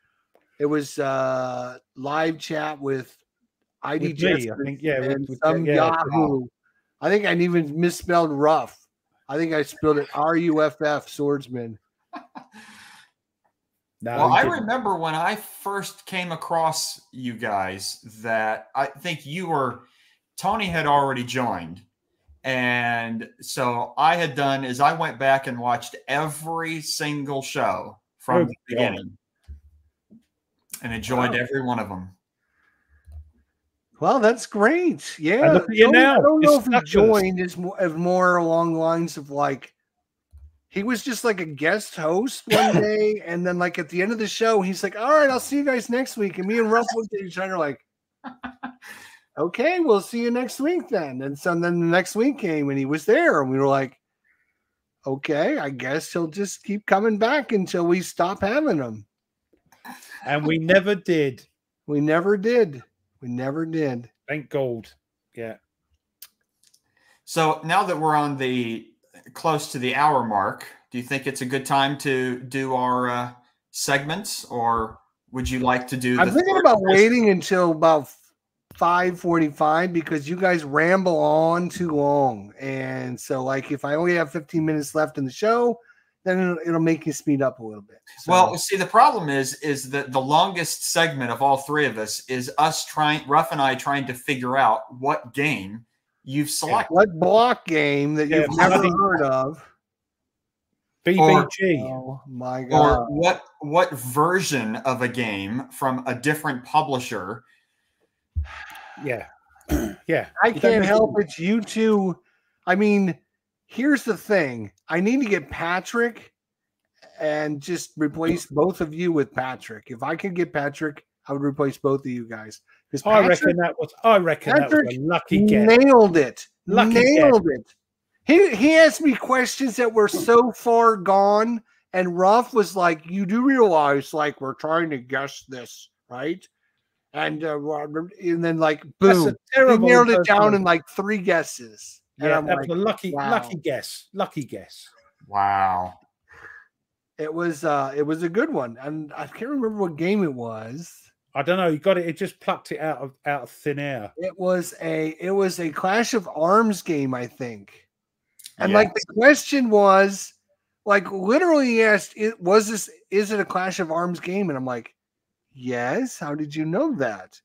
it was uh live chat with ID With me, I think, yeah, with- and with- some yeah, Yahoo. I think I even misspelled rough. I think I spelled it R U F F swordsman. No, Well, I remember when I first came across you guys that I think you were Tony had already joined. And so I had done is I went back and watched every single show from Oh, the God. beginning and enjoyed Wow. every one of them. Well, that's great. Yeah. look at you Tony- I now. don't You're know if he stuck with us. joined is more, of more along lines of like he was just like a guest host one day, and then like at the end of the show, he's like, "All right, I'll see you guys next week." And me and Ruff looked at each other like, "Okay, we'll see you next week then." And so then the next week came, and he was there, and we were like, "Okay, I guess he'll just keep coming back until we stop having him." And we never did. We never did. We never did. Thank gold. Yeah. So now that we're on the close to the hour mark, do you think it's a good time to do our uh, segments, or would you like to do? I'm thinking about person? waiting until about five forty-five because you guys ramble on too long, and so like if I only have 15 minutes left in the show, then it'll, it'll make you speed up a little bit. So, Well, see, the problem is, is that the longest segment of all three of us is us trying, Ruff and I trying to figure out what game you've selected. what block game that Yeah, you've never bloody- heard of? BBG. Oh my Or what what version of a game from a different publisher? yeah. yeah. I can't help it. You two. I mean, here's the thing. I need to get Patrick and just replace both of you with Patrick. If I could get Patrick, I would replace both of you guys. Because I reckon that was I reckon that was a lucky guess. nailed it. Lucky nailed it. He he asked me questions that were so far gone, and Ruff was like, "You do realize, like, we're trying to guess this, right?" And uh, and then like, boom, he nailed it down in like three guesses. And Yeah, I'm that like, was a lucky, wow. lucky guess. Lucky guess. Wow. it was uh it was a good one, and I can't remember what game it was. I don't know. You got it. It just plucked it out of out of thin air. It was a it was a Clash of Arms game, I think. And Yes. like the question was, like literally he asked, "It was this is it a Clash of Arms game?" And I'm like, "Yes." How did you know that?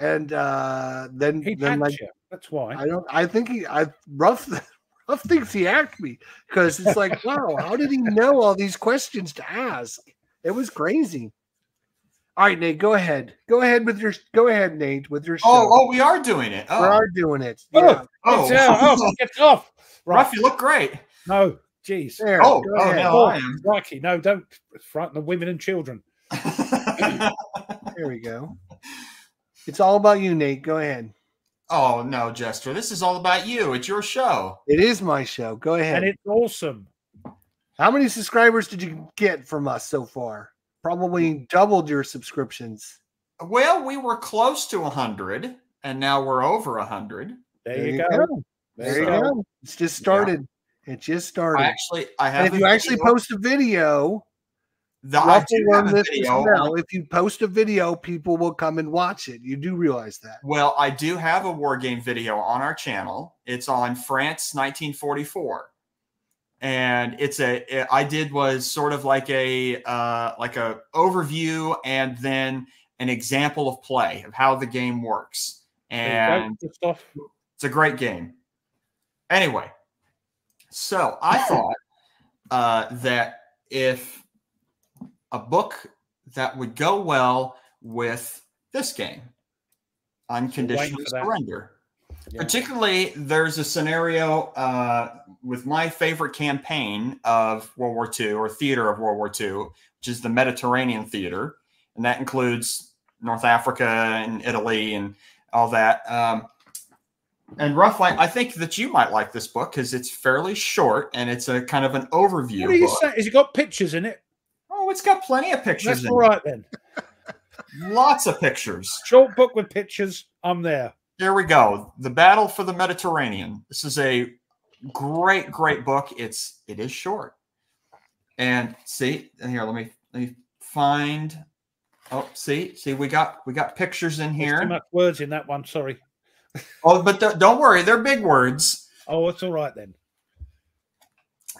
And uh then He then like you. That's why. I don't I think he I rough rough thinks he hacked me because it's like, wow, how did he know all these questions to ask? It was crazy. All right, Nate, go ahead. Go ahead with your go ahead, Nate, with your oh, show. Oh, oh, we are doing it. We Oh, are doing it. Oh, Yeah. oh, Get off! Get off! Right. Ruff, you look great. No, jeez. There. Oh, go oh, ahead. no, I am. Crikey, no, don't frighten the women and children. There we go. It's all about you, Nate. Go ahead. Oh no, Jester, this is all about you. It's your show. It is my show. Go ahead. And it's awesome. How many subscribers did you get from us so far? Probably doubled your subscriptions. Well, we were close to hundred, and now we're over hundred. There, you go. There you go. It's just started. It just started. I actually, I have. and if you actually video- post a video, the, I Ruff do have a this as video. well. If you post a video, people will come and watch it. You do realize that. Well, I do have a war game video on our channel. It's on France 1944. And it's a it- I did was sort of like a uh, like a overview and then an example of play of how the game works. There you go. And stuff. it's a great game. Anyway, so I thought uh, that if a book that would go well with this game, Unconditional. Surrender. Yeah. Particularly, there's a scenario uh, with my favorite campaign of World War II or theater of World War II, which is the Mediterranean theater. And that includes North Africa and Italy and all that. Um, and roughly, I think that you might like this book because it's fairly short and it's a kind of an overview. What are you book. saying? Has it got pictures in it? Oh, it's got plenty of pictures. That's all right then. Lots of pictures. Short book with pictures. I'm there. Here we go. The Battle for the Mediterranean. This is a great, great book. It's it is short. And see, and here, let me let me find. Oh, see, see, we got we got pictures in There's too here. much words in that one. Sorry. Oh, but don't worry, they're big words. Oh, it's all right then.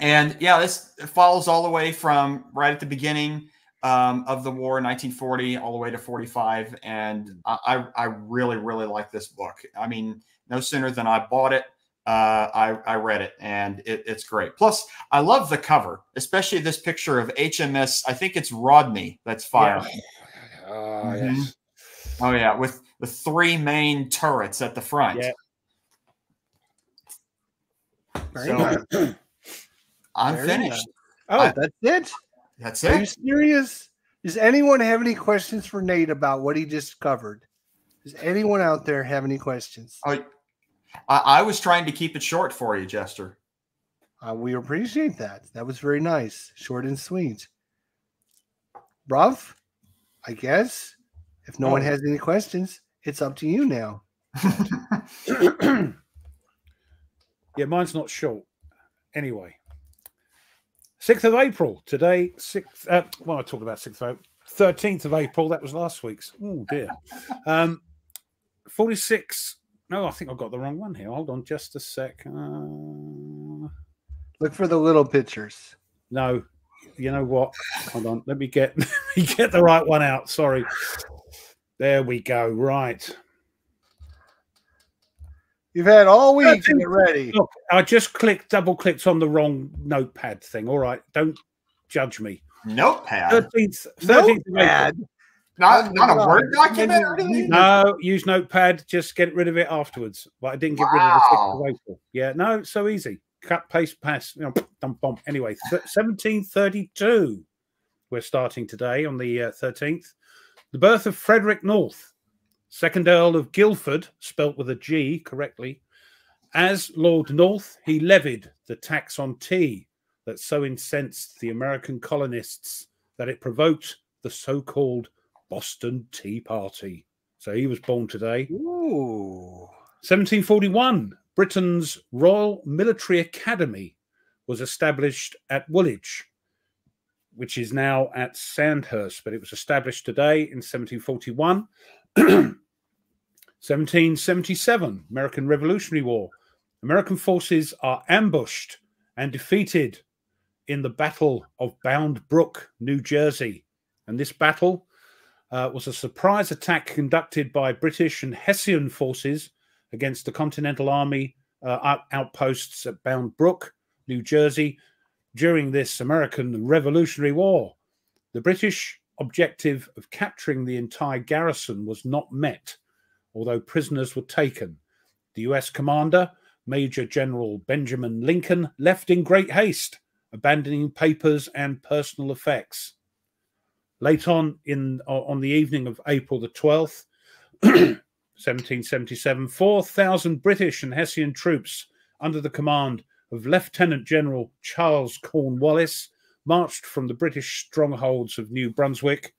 And yeah, this follows all the way from right at the beginning um, of the war, 1940, all the way to 45. And I, I I really, really like this book. I mean, no sooner than I bought it, uh, I, I read it, and it, it's great. Plus, I love the cover, especially this picture of HMS. I think it's Rodney that's firing. Ah, Mhm. yes. Oh yeah, with the three main turrets at the front. Yeah. Very So nice. I'm Very finished. Oh, I- that's it. That's it. Are you serious? Does anyone have any questions for Nate about what he just covered? Does anyone out there have any questions? Oh, I, I was trying to keep it short for you, Jester. Uh, we appreciate that. That was very nice, short and sweet. Bruv, I guess if no one Oh. has any questions, it's up to you now. yeah, mine's not short. Anyway, 6th of April today. 6th, uh, well, I talked about 6th of April. 13th of April, that was last week's. Oh, dear. Um, 46. No, I think I've got the wrong one here. Hold on just a sec. Uh, Look for the little pictures. no, you know what? Hold on. Let me get, let me get the right one out. Sorry. There we go. Right. You've had all week to get ready. Look, I just clicked, double clicked on the wrong notepad thing. All right. Don't judge me. Notepad. 13th, 13th. Notepad. Not, Oh not a Word document or anything? No, use Notepad. Just get rid of it afterwards. But I didn't get rid of the 6th of April. Yeah, no, it's so easy. Cut, paste, pass. You know, dump, bomb. Anyway, 1732. We're starting today on the uh, 13th. The birth of Frederick North, second Earl of Guildford, spelt with a G correctly. As Lord North, he levied the tax on tea that so incensed the American colonists that it provoked the so called Boston Tea Party. So he was born today. Ooh. 1741, Britain's Royal Military Academy was established at Woolwich, which is now at Sandhurst, but it was established today in 1741. 1777, American Revolutionary War. American forces are ambushed and defeated in the Battle of Bound Brook, New Jersey. And this battle uh, was a surprise attack conducted by British and Hessian forces against the Continental Army uh, outposts at Bound Brook, New Jersey, during this American Revolutionary War. The British objective of capturing the entire garrison was not met, although prisoners were taken. The US commander, Major General Benjamin Lincoln, left in great haste, abandoning papers and personal effects. Late on in uh, on the evening of April the 12th, 1777, 4,000 British and Hessian troops under the command of Lieutenant General Charles Cornwallis marched from the British strongholds of New Brunswick.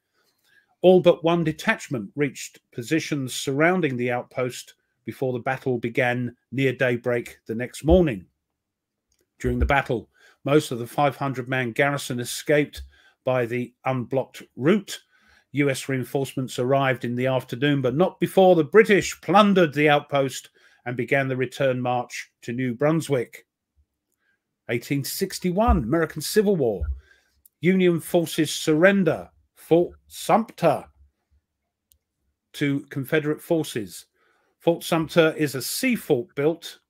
All but one detachment reached positions surrounding the outpost before the battle began near daybreak the next morning. During the battle, most of the 500 man garrison escaped by the unblocked route. US reinforcements arrived in the afternoon, but not before the British plundered the outpost and began the return march to New Brunswick. 1861, American Civil War. Union forces surrender Fort Sumter to Confederate forces. Fort Sumter is a sea fort built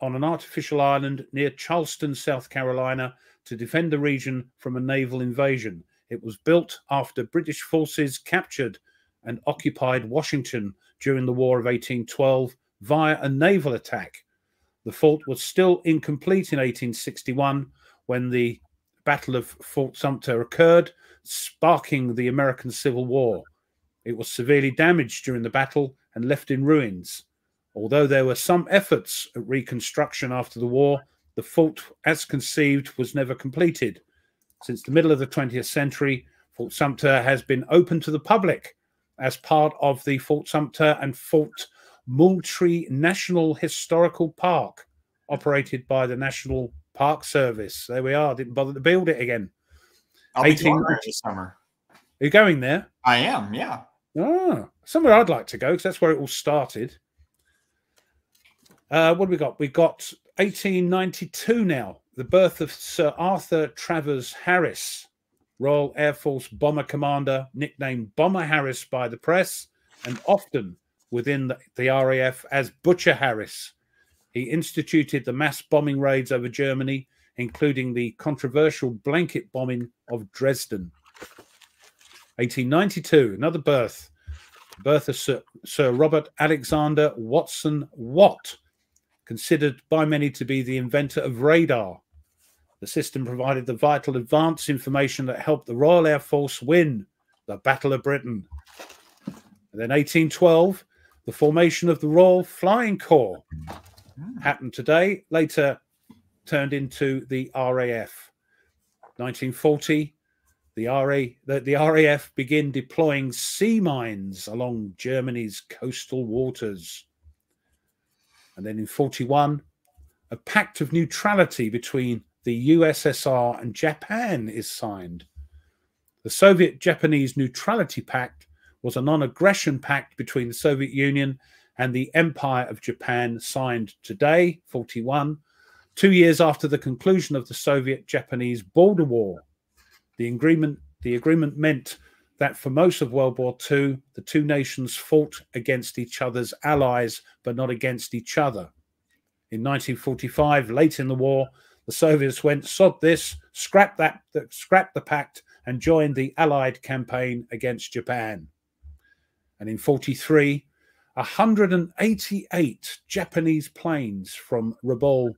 on an artificial island near Charleston, South Carolina, to defend the region from a naval invasion. It was built after British forces captured and occupied Washington during the War of 1812 via a naval attack. The fort was still incomplete in 1861 when the Battle of Fort Sumter occurred, sparking the American Civil War. It was severely damaged during the battle and left in ruins. Although there were some efforts at reconstruction after the war, the fort, as conceived, was never completed. Since the middle of the 20th century, Fort Sumter has been open to the public as part of the Fort Sumter and Fort Moultrie National Historical Park, operated by the National Park Service. There we are. Didn't bother to build it again. I'll 18 going this summer. Are you going there? I am, yeah. Ah, somewhere I'd like to go because that's where it all started. Uh, what have we got? We've got 1892 now, the birth of Sir Arthur Travers Harris, Royal Air Force bomber commander, nicknamed Bomber Harris by the press, and often within the, the RAF as Butcher Harris. He instituted the mass bombing raids over Germany, including the controversial blanket bombing of Dresden. 1892, another birth. Birth of Sir, Sir Robert Alexander Watson Watt, considered by many to be the inventor of radar. The system provided the vital advance information that helped the Royal Air Force win the Battle of Britain. And then 1812, the formation of the Royal Flying Corps hmm. happened today, later turned into the RAF. 1940, the, RA, the, the RAF begin deploying sea mines along Germany's coastal waters. And then in 41, a pact of neutrality between the USSR and Japan is signed. The Soviet Japanese Neutrality Pact was a non aggression pact between the Soviet Union and the Empire of Japan, signed today, 41, two years after the conclusion of the Soviet Japanese border war. The agreement, the agreement meant that for most of World War II, the two nations fought against each other's allies, but not against each other. In 1945, late in the war, the Soviets went, sod this, scrapped that, scrapped the pact, and joined the Allied campaign against Japan. And in 43, 188 Japanese planes from Rabaul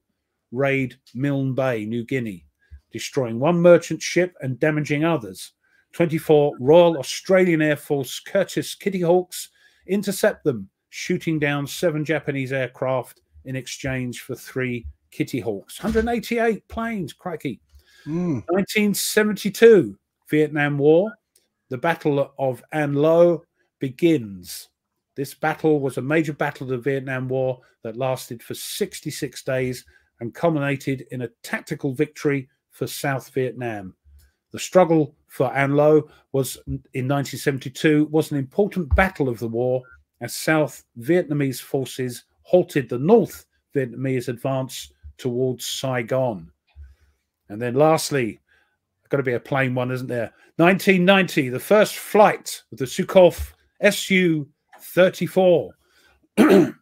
raid Milne Bay, New Guinea, destroying one merchant ship and damaging others. 24 Royal Australian Air Force Curtiss Kitty Hawks intercept them, shooting down seven Japanese aircraft in exchange for three Kitty Hawks. 188 planes, crikey. Mm. 1972, Vietnam War. The Battle of An Loc begins. This battle was a major battle of the Vietnam War that lasted for 66 days and culminated in a tactical victory for South Vietnam. The struggle for An Loc was in 1972 was an important battle of the war as South Vietnamese forces halted the North Vietnamese advance towards Saigon. And then lastly, got to be a plain one, isn't there? 1990, the first flight of the Sukhoi Su 34. the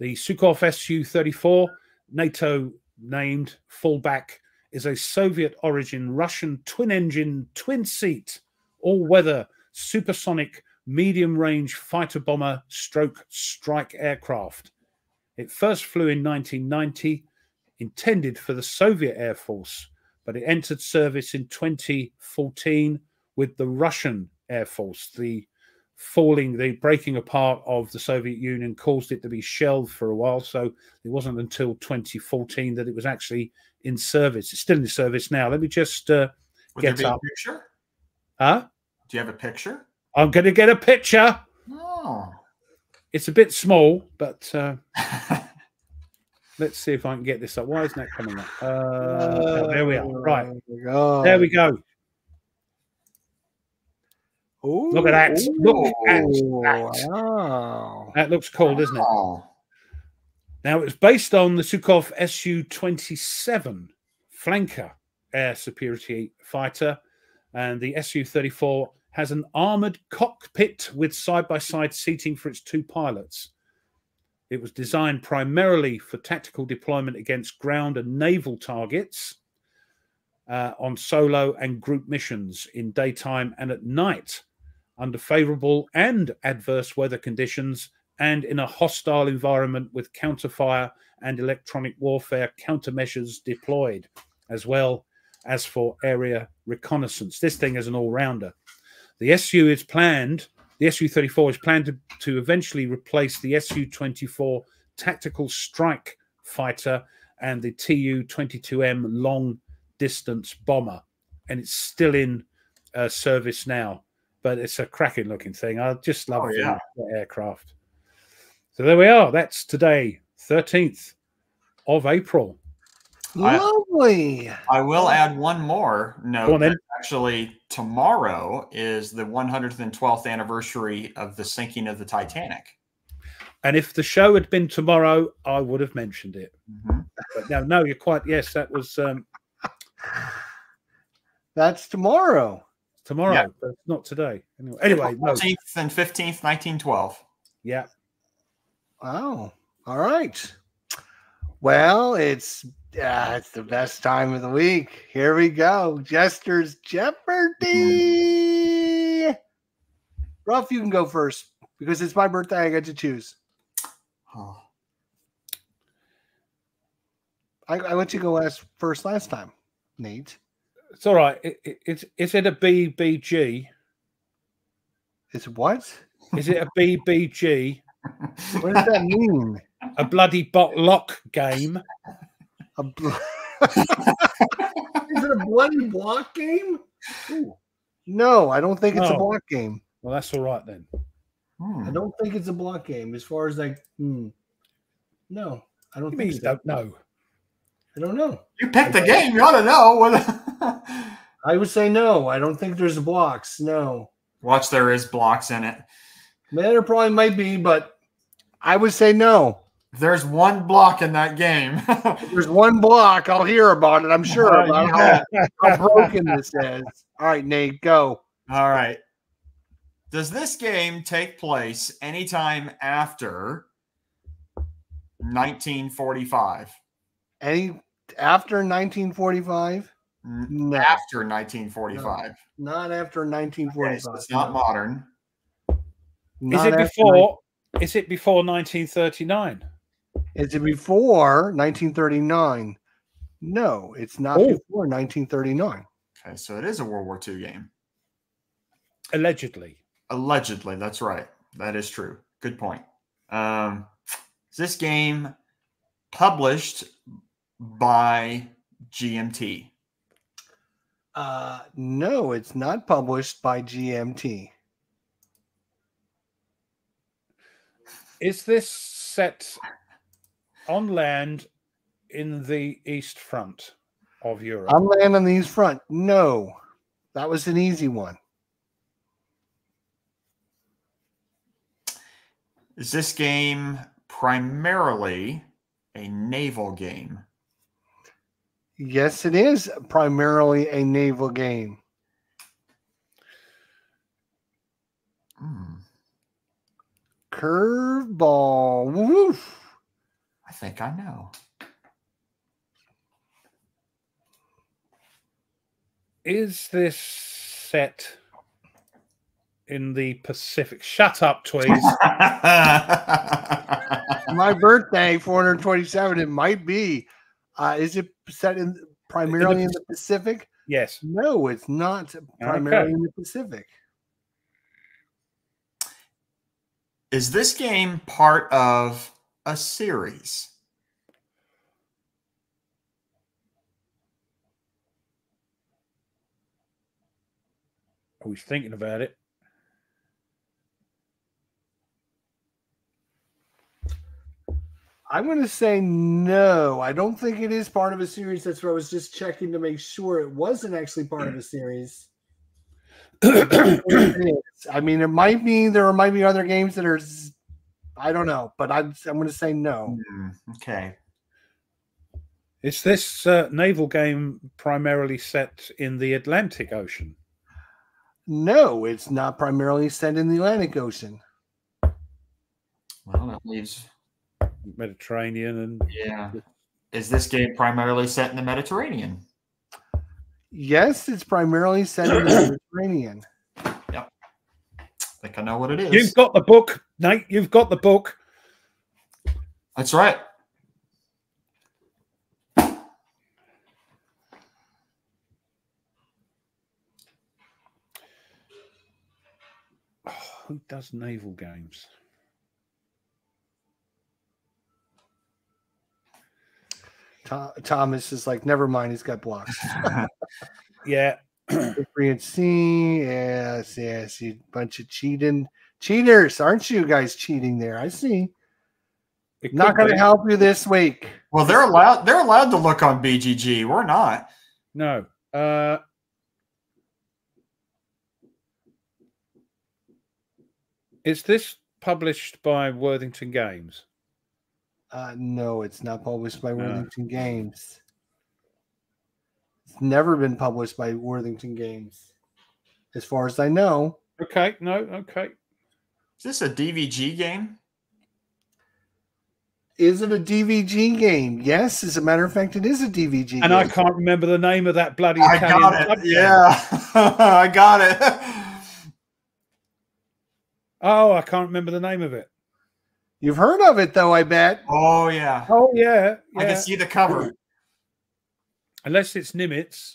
Sukhoi Su 34, NATO named Fullback, is a Soviet origin Russian twin engine, twin seat, all weather supersonic medium range fighter bomber stroke strike aircraft. It first flew in 1990, intended for the Soviet Air Force, but it entered service in 2014 with the Russian Air Force. The falling, the breaking apart of the Soviet Union caused it to be shelved for a while. So it wasn't until 2014 that it was actually in service. It's still in service now. Let me just uh, get there be up. a picture? Huh? Do you have a picture? I'm going to get a picture. Oh. It's a bit small, but uh, let's see if I can get this up. Why isn't that coming up? Uh, there we are. Right. Oh, There we go. Ooh, Look at that. Look at that. Wow. That looks cool, doesn't it? Oh. Now, it's based on the Sukhoi Su 27 flanker air superiority fighter, and the Su 34 has an armored cockpit with side by side seating for its two pilots. It was designed primarily for tactical deployment against ground and naval targets uh, on solo and group missions in daytime and at night under favorable and adverse weather conditions and in a hostile environment with counterfire and electronic warfare countermeasures deployed, as well as for area reconnaissance. This thing is an all rounder. The SU is planned The Su 34 is planned to, to eventually replace the Su 24 tactical strike fighter and the Tu 22M long distance bomber. And it's still in uh, service now, but it's a cracking looking thing. I just love Oh, the yeah. aircraft. So there we are. That's today, 13th of April. Lovely. I will add one more note. On, Actually, tomorrow is the 112th anniversary of the sinking of the Titanic. And if the show had been tomorrow, I would have mentioned it. Mhm. But no, no, you're quite yes. That was um, That's tomorrow. Tomorrow, Yeah. but not today. Anyway, anyway no, 14th and 15th, 1912. yeah. Wow. All right. Well, it's yeah, it's the best time of the week. Here we go. Jester's Jeopardy. Ruff, you can go first because it's my birthday. I get to choose. Oh, I, I let you go last first last time, Nate. It's all right. It, it, it's is it a BBG? It's what? Is it a BBG? What does that mean? A bloody bot lock game? A bl- Is it a bloody block game? Ooh. No, I don't think it's a block game. Well, that's all right then. hmm. I don't think it's a block game. As far as like, hmm. no, I don't You think mean you so. don't know? I don't know. You picked the game. You ought to know. What... I would say no. I don't think there's blocks. No, Watch, there is blocks in it. man, there probably might be, but I would say no. If there's one block in that game, there's one block, I'll hear about it. I'm sure about yeah. how, how broken this is. All right, Nate, go. All right. Does this game take place anytime after 1945? Any after 1945? No, After 1945. not after Okay, 1945. so it's not No. modern. Is it after before? Is it before 1939? Is it before 1939? No, it's not Oh. before 1939. Okay, so it is a World War II game. Allegedly. Allegedly, that's right. That is true. Good point. Um, is this game published by GMT? Uh, no, it's not published by GMT. Is this set on land in the East Front of Europe? I'm laying on East front. No, that was an easy one. Is this game primarily a naval game? Yes, it is primarily a naval game. Hmm, Curveball. Woof. I think I know. Is this set in the Pacific? Shut up, Tweez. My birthday, 427. It might be. Uh, is it set in primarily in the Pacific? yes. No, it's not primarily in the Pacific. Is this game part of a series? I was thinking about it. I'm going to say no. I don't think it is part of a series. That's where I was just checking to make sure it wasn't actually part of a series. I mean, it might be. There might be other games that are. I don't know, but I'm, I'm going to say no. Hmm, okay. Is this uh, naval game primarily set in the Atlantic Ocean? No, it's not primarily set in the Atlantic Ocean. Well, that leaves. Mediterranean and Yeah. Is this game primarily set in the Mediterranean? Yes, it's primarily set in the Mediterranean. I think I know what it is. you've got the book, Nate. You've got the book. That's right. who does naval games? Tho- Thomas is like, never mind, he's got blocks. Yeah, Free and C, yes, yes, you bunch of cheating cheaters, aren't you guys cheating there? I see. it Not going to help you this week. Well, they're allowed. They're allowed to look on BGG. We're not. No. Uh, is this published by Worthington Games? Uh, no, it's not published by No. Worthington Games. It's never been published by Worthington Games, as far as I know. Okay, no, okay. Is this a DVG game? Is it a DVG game? Yes, as a matter of fact, it is a DVG And game. I can't remember the name of that bloody I Italian got it. game. Yeah, I got it. Oh, I can't remember the name of it. You've heard of it, though, I bet. Oh yeah, Oh yeah, I can see the cover. Unless it's Nimitz.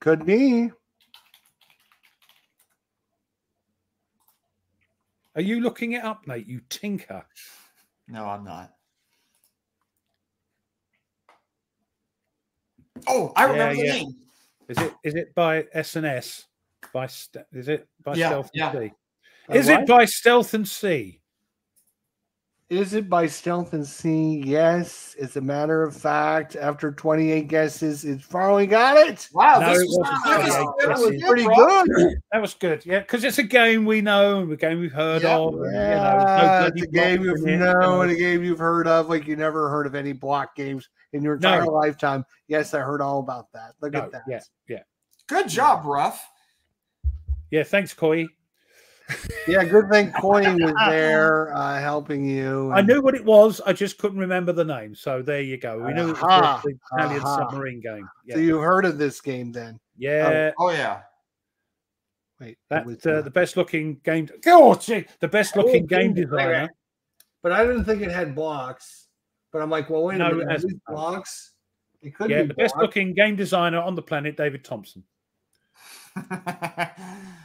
Could be. Are you looking it up, Nate? You tinker. No, I'm not. Oh, I Yeah, remember the yeah. name. Is it? Is it by S and S? By st- is it by Yeah, Stealth yeah. and C? Uh, Is it by Stealth and C? Is it by Stealth and C? Yes. As a matter of fact, after 28 guesses, it's finally got it. Wow, No, this it was, wasn't that was- 28 that That was was guesses. pretty bro. good. That was good, yeah, because it's a game we know, a game we've heard Yeah. of. and, Yeah, you know, no it's a game you've in it, you known, know. a game you've heard of, like you never heard of any block games in your entire No. lifetime. Yes, I heard all about that. Look No, at that. yeah, yeah, Good job, Ruff. yeah. Thanks, Coy. Yeah, good thing Coin was there uh, helping you. I knew what it was. I just couldn't remember the name. So there you go. We knew it was Aha, the Italian aha. submarine game. So Yeah, you heard of this game then? yeah. Oh yeah. Wait, That was, uh, uh, the best looking game. Oh, gee, the best looking Oh, game wait, wait. designer. but I didn't think it had blocks. But I'm like, well, wait No, a it minute, are hasn't. these blocks? It could Yeah, be the best looking game designer on the planet, David Thompson.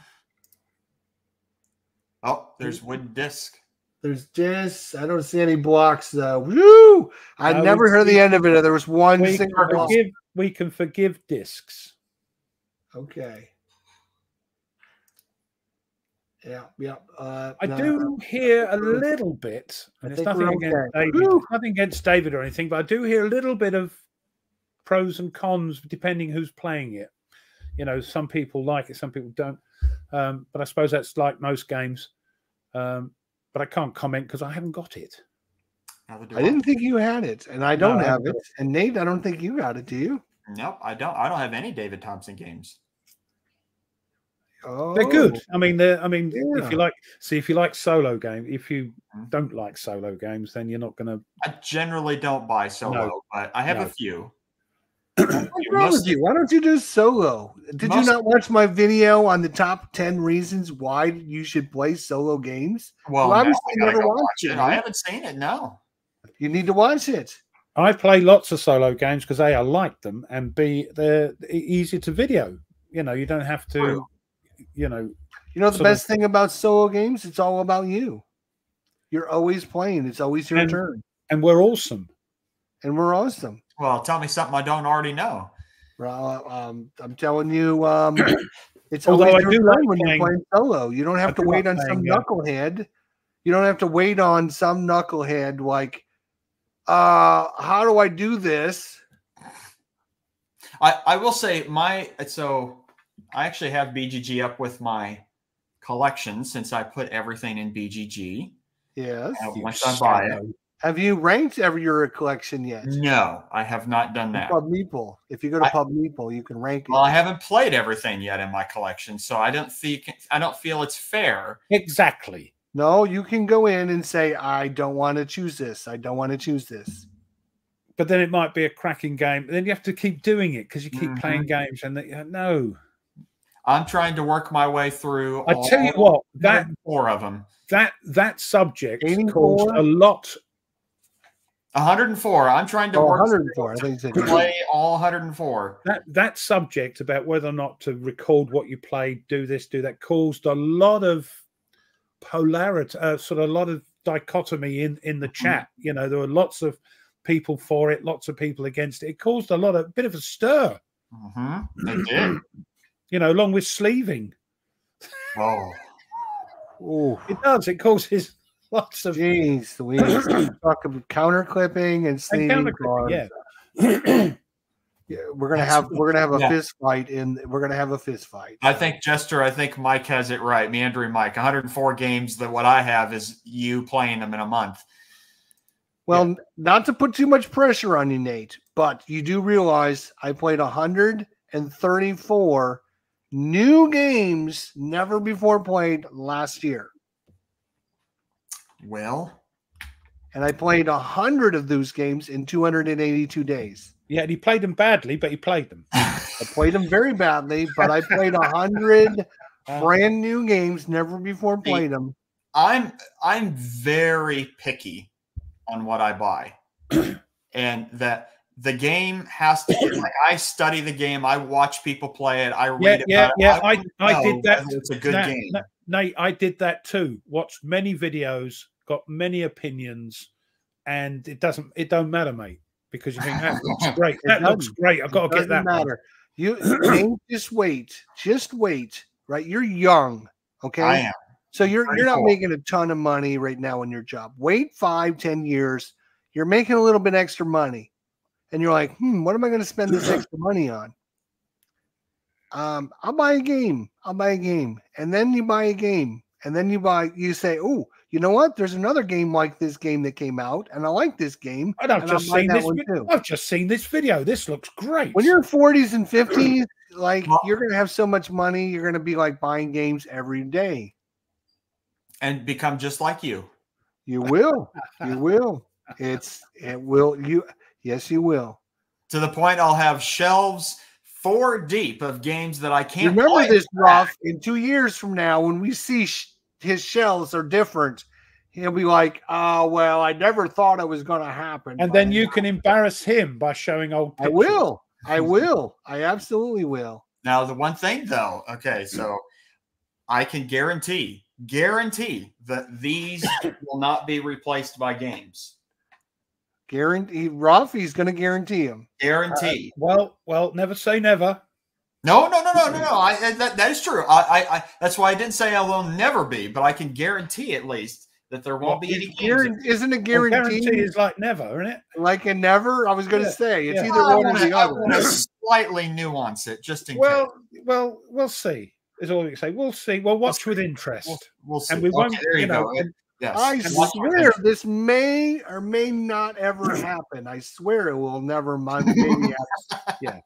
oh, there's wooden disc. There's discs. I don't see any blocks though. Woo! I No, never heard the end of it. There was one We can single block. forgive. We can forgive discs. Okay. Yeah, yeah. Uh, I no, do hear a little bit, and I it's nothing against okay. David. Whew. It's nothing against David or anything, but I do hear a little bit of pros and cons depending who's playing it. You know, some people like it, some people don't. Um, but I suppose that's like most games. Um, but I can't comment because I haven't got it. I didn't think you had it, and I don't I have haven't it. And Nate, I don't think you got it. Do you? Nope, I don't. I don't have any David Thompson games. Oh, They're good. I mean, they're. I mean, Yeah. if you like, see, if you like solo game, if you Mhm. don't like solo games, then you're not going to. I generally don't buy solo, but I have No. a few. What's wrong with you? Why don't you do solo? Did you not watch my video on the top ten reasons why you should play solo games? Well, Well, now obviously I gotta never watched watch it, it. I haven't seen it. No. You need to watch it. I play lots of solo games because a I like them, and b they're easy to video. You know, you don't have to. True. You know, You know the Sort of- best thing about solo games? It's all about you. You're always playing. It's always your And- turn, and we're awesome. and we're awesome. Well, tell me something I don't already know. Well, um, I'm telling you, um, it's Although always I your do like when playing- you're playing solo. You don't have I to do wait like on some playing, uh, knucklehead. You don't have to wait on some knucklehead like, uh, how do I do this? I, I will say my so I actually have BGG up with my collection since I put everything in BGG. Yes. Once I buy it, shallow. Have you ranked every your collection yet? no, I have not done that. Pub Meeple. If you go to I- Pub Meeple, you can rank it. Well, I haven't played everything yet in my collection, so I don't think I don't feel it's fair. Exactly. no, you can go in and say, I don't want to choose this. I don't want to choose this. But then it might be a cracking game. Then you have to keep doing it because you keep Mhm. playing games, and they, no. I'm trying to work my way through. I tell you what, that four of them. that that subject 84? caused a lot. 104. I'm trying to Oh, work 104. I think you play all 104. That that subject about whether or not to record what you played, do this, do that, caused a lot of polarity, uh, sort of a lot of dichotomy in in the chat. You know, there were lots of people for it, lots of people against it. It caused a lot of bit of a stir. hmm They did. You know, along with sleeving, Oh, Oh, it does. It causes lots of jeez, Louise. Talk about counter clipping and and sleeving cards. yeah. Yeah, we're gonna That's- have we're gonna have a yeah. fist fight and we're gonna have a fist fight. I think Jester. I think Mike has it right. Meandering Mike. 104 games. That what I have is you playing them in a month. Well, not to put too much pressure on you, Nate, but you do realize I played 134 new games never before played last year. Well, And I played a 100 of those games in 282 days. Yeah, and he played them badly, but he played them. I played them very badly, but I played a 100 Uh, brand new games never before played them. I'm I'm very picky on what I buy, and that the game has to like I study the game. I watch people play it. I read yeah, yeah, about yeah. it. I, wanna I know did that. It's a good Nat- game. Nat- Nate, I did that too. Watched many videos, got many opinions, and it doesn't. It don't matter, mate, because you think that looks great. That looks great. I've got to get Doesn't that. one. matter. You just wait. Just wait. Right? You're young. Okay. I am. So you're you're not 34. making a ton of money right now in your job. Wait five, ten years. You're making a little bit extra money, and you're like, hmm, what am I going to spend this extra money on? Um, I'll buy a game. I'll buy a game, and then you buy a game, and then you buy. You say, oh, you know what? There's another game like this game that came out, and I like this game. And I've And I'll just seen this. one vi- too. I've just seen this video. This looks great. When you're 40s and 50s, like you're going to have so much money, you're going to be like buying games every day. and become just like you. You will. You will. It's it will you yes you will. To the point I'll have shelves four deep of games that I can't Remember this, Ruff. In two years from now, when we see sh- his shells are different, he'll be like, "Oh well, I never thought it was going to happen." and then you can embarrass him by showing old. I will. I will. I absolutely will. Now, the one thing though, okay, so I can guarantee, guarantee that these will not be replaced by games. Guarantee. Ruff. He's going to guarantee him. Guarantee. Uh, well, well, never say never. no, no, no, no, no, no. I, I- that, that is true. I, I, I, that's why I didn't say I will never be, but I can guarantee at least that there won't be any It's games. guaran- isn't it Well, guarantee is like never, isn't it? like a never. I was going to Yeah, say it's yeah. either I one or wanna- the I other. wanna slightly nuance it just in case. Well, well, we'll see. Is all we can say. We'll see. We'll watch with interest, We'll, we'll see. and we won't. There you you, know, go. Yes. I And watch with swear this may or may not ever happen. I swear it will never. Mind, maybe yeah.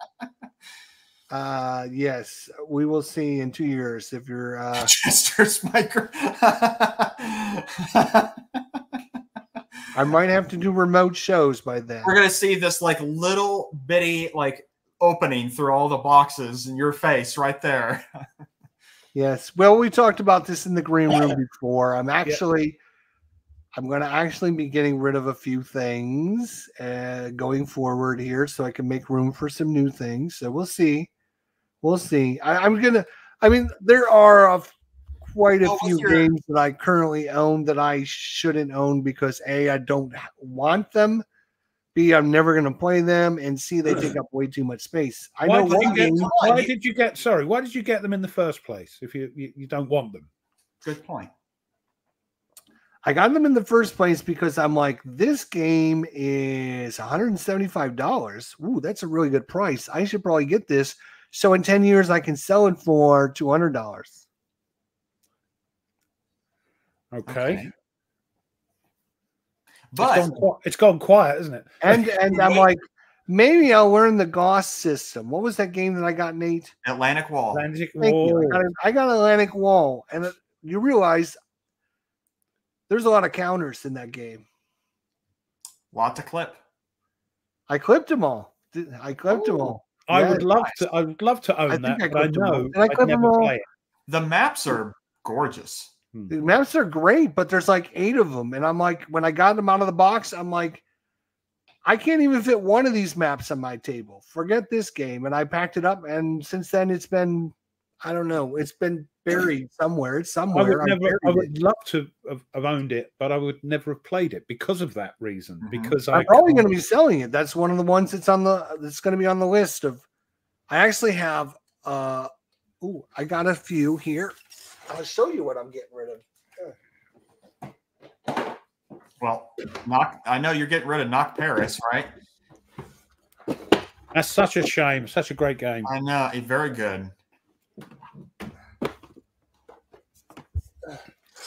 Uh, yes, we will see in two years if you're. Uh, Chester's micro. I might have to do remote shows by then. We're gonna see this like little bitty like opening through all the boxes in your face right there. Yes. Well, we talked about this in the green room before. I'm actually, I'm going to actually be getting rid of a few things uh, going forward here, so I can make room for some new things. So we'll see. We'll see. I, I'm gonna. I mean, there are a, quite a What few your- games that I currently own that I shouldn't own because a I don't want them. B I'm never going to play them, and C they take up way too much space. I why know did one game. on, Why did you get? Sorry, why did you get them in the first place? If you you, you don't want them, Good point. I got them in the first place because I'm like, this game is $175. Ooh, that's a really good price. I should probably get this. So in 10 years, I can sell it for $200. okay. It's But gone, it's gone quiet, isn't it? And and I'm like, maybe I'll learn the Goss system. What was that game that I got, Nate? Atlantic Wall. Atlantic Thank you. I got, a- I got Atlantic Wall. And you realize there's a lot of counters in that game. Lot to clip. I clipped them all. I clipped them Ooh. all. I Yeah, would love to. I would love to own think that, I but I clipped them all. know Did I I'd clip them all? The maps are gorgeous. Hmm. The maps are great, but there's like eight of them. And I'm like, when I got them out of the box, I'm like, I can't even fit one of these maps on my table. Forget this game. And I packed it up. And since then, it's been, I don't know, it's been buried somewhere. It's I somewhere. would I never. I would love to have, have owned it, but I would never have played it because of that reason. Mhm. Because I I'm probably can't- going to be selling it. That's one of the ones that's on the that's going to be on the list of. I actually have. uh Ooh, I got a few here. I'll show you what I'm getting rid of. Well, knock. I know you're getting rid of Nach Paris, right? That's such a shame. Such a great game. I know. eh, Very good.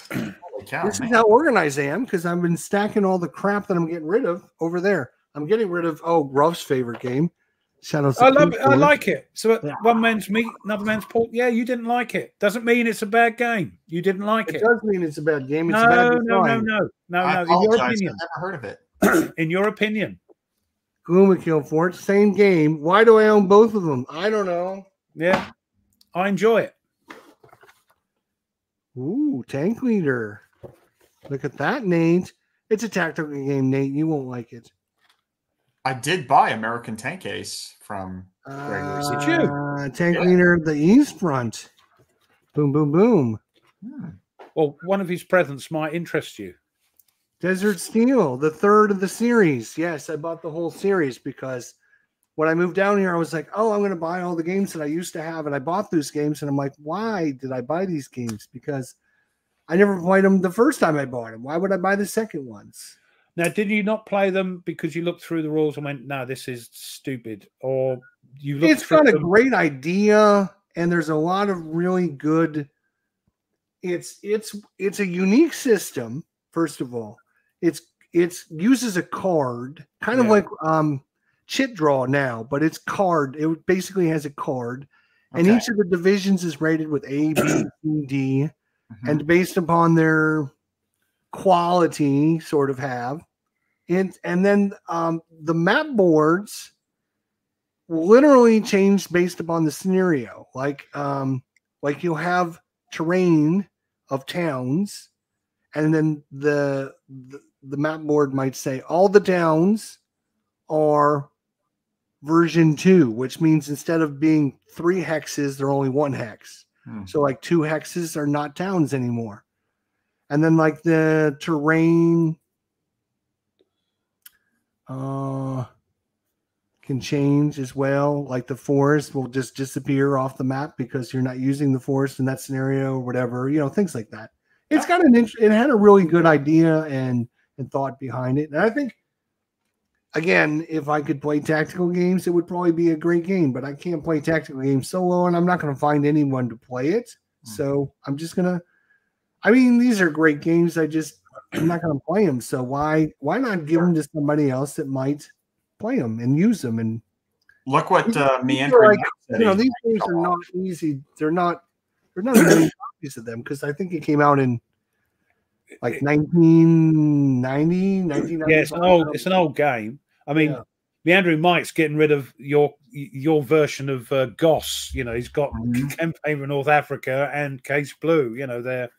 Cow! This man. is how organized I am because I've been stacking all the crap that I'm getting rid of over there. I'm getting rid of oh Ruff's favorite game, Shadows. I love it. I like it. So uh, Yeah. one man's meat, another man's pork. Yeah, you didn't like it. Doesn't mean it's a bad game. You didn't like It it. does mean it's a bad game. It's No, a bad no, no, design. no, no, I no. In your opinion, I've never heard of it. in your opinion, Gloomakill Fort, same game. Why do I own both of them? I don't know. yeah, I enjoy it. Ooh, Tank Leader. Look at that, Nate. It's a tactical game, Nate. You won't like it. I did buy American Tank Ace from. Gregors. Did you? Uh, Tank Yeah. Leader, the East Front. Boom, boom, boom. Hmm. Well, one of his presents might interest you. Desert Steel, the third of the series. Yes, I bought the whole series because when I moved down here, I was like, oh, I'm going to buy all the games that I used to have. And I bought those games. And I'm like, why did I buy these games? Because I never played them the first time I bought them. Why would I buy the second ones? Now, did you not play them because you looked through the rules and went, "No, this is stupid," or you looked It's got a great idea, and there's a lot of really good. It's it's it's a unique system. First of all, it's it's uses a card, kind of like um chit draw now, but it's card. It basically has a card, and each of the divisions is rated with A, B, C, D, Mhm. and based upon their quality, sort of have. And and then um, the map boards literally change based upon the scenario. Like um, like you'll have terrain of towns, and then the, the the map board might say all the towns are version two, which means instead of being three hexes, they're only one hex. Hmm. So like two hexes are not towns anymore. And then like the terrain uh can change as well. Like the forest will just disappear off the map because you're not using the forest in that scenario or whatever, you know, things like that. It's got an int- it had a really good idea and and thought behind it. And I think again, if I could play tactical games, it would probably be a great game, but I can't play tactical games solo and I'm not going to find anyone to play it. So I'm just going to I mean, these are great games. I just I'm not going to play them. So why why not give them to somebody else that might play them and use them and Look what These- uh, these are Meandering like, you know these games are not easy. They're not they're not a million copies of them because I think it came out in like 1990, 1990. Yeah, it's an old, it's an old game. I mean, Yeah. Meandering Mike's getting rid of your your version of uh, Goss. You know, he's got Mhm. campaign for North Africa and Case Blue. You know, they're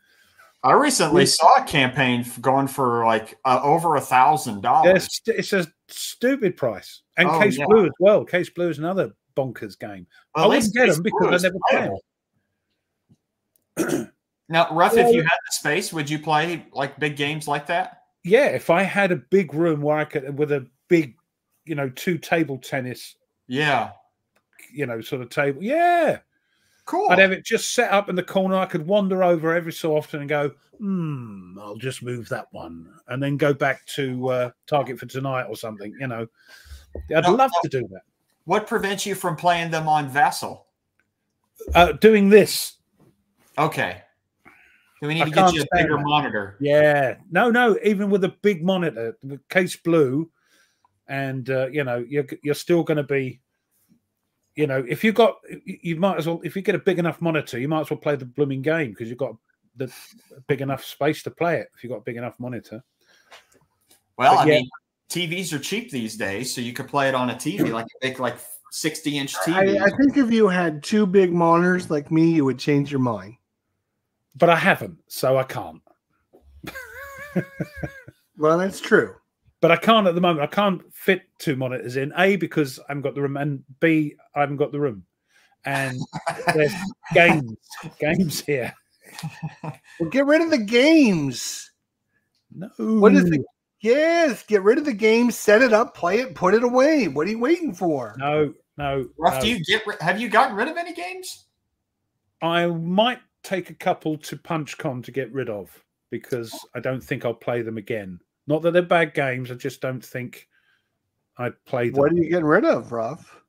I recently saw a campaign going for like uh, over a thousand dollars. it's a stupid price. And Oh, Case yeah. Blue as well. Case Blue is another bonkers game. I At wouldn't get Case them because I never play 'em. playable. Now, Ruff, if you had the space, would you play like big games like that? Yeah, if I had a big room where I could with a big, you know, two table tennis, Yeah, you know, sort of table. Yeah. cool. I'd have it just set up in the corner. I could wander over every so often and go, hmm, I'll just move that one, and then go back to uh, Target for tonight or something. You know, I'd No, love to do that. What prevents you from playing them on Vassal? Uh, doing this, Okay. Do we need I to get you a bigger that. monitor? yeah, no, no, even with a big monitor, with Case Blue, and uh, you know, you're you're still going to be. You know, if you got, you- you might as well. If you get a big enough monitor, you might as well play the blooming game because you've got the big enough space to play it. If you've got a big enough monitor, Well, But I yeah. mean, TVs are cheap these days, so you could play it on a TV, like a big, like sixty inch I, TV. I think if you had two big monitors like me, you would change your mind. but I haven't, so I can't. Well, that's true. But I can't at the moment. I can't fit two monitors in. A because I haven't got the room, and B I haven't got the room. and there's games games here. Well, get rid of the games. No, What is it? Yes, get rid of the game, set it up, play it, put it away. What are you waiting for? No, no. Ruff, no. do you get? Have you gotten rid of any games? I might take a couple to PunchCon to get rid of because I don't think I'll play them again. Not that they're bad games, I just don't think I'd play them. What are you getting rid of, Ruff?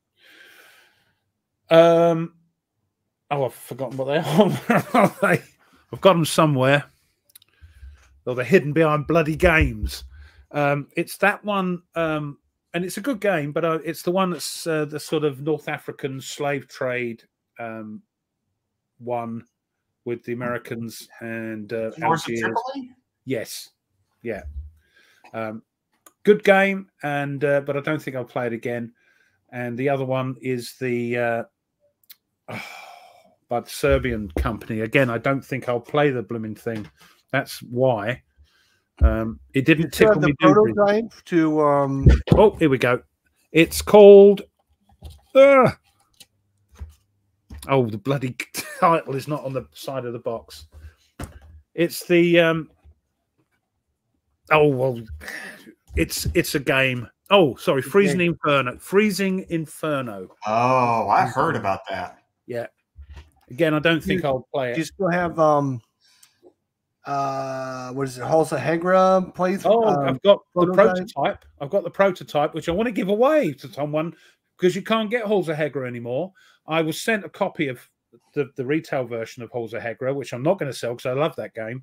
Um, oh, I've forgotten what they are. Where are they? I've got them somewhere. Or they're hidden behind bloody games. Um, it's that one, um, and it's a good game, but uh, it's the one that's uh, the sort of North African slave trade um, one with the Americans and uh, Algiers. Yes, yeah. Um, good game, and uh, but I don't think I'll play it again. And the other one is the uh, by the Serbian company. Again, I don't think I'll play the blooming thing. That's why. Um, it didn't Still tickle me. prototype to um Oh, here we go. It's called. Uh, oh, the bloody title is not on the side of the box. It's the. Um, oh well, it's it's a game. Oh, sorry, Freezing Inferno. Freezing Inferno. Oh, I heard about that. Yeah. Again, I don't think I'll play it. do you still have um uh what is it, Halsa Hegra plays? Oh, um, I've got the prototype? prototype. I've got the prototype, which I want to give away to someone because you can't get Halsa Hegra anymore. I was sent a copy of the, the retail version of Halsa Hegra, which I'm not going to sell because I love that game.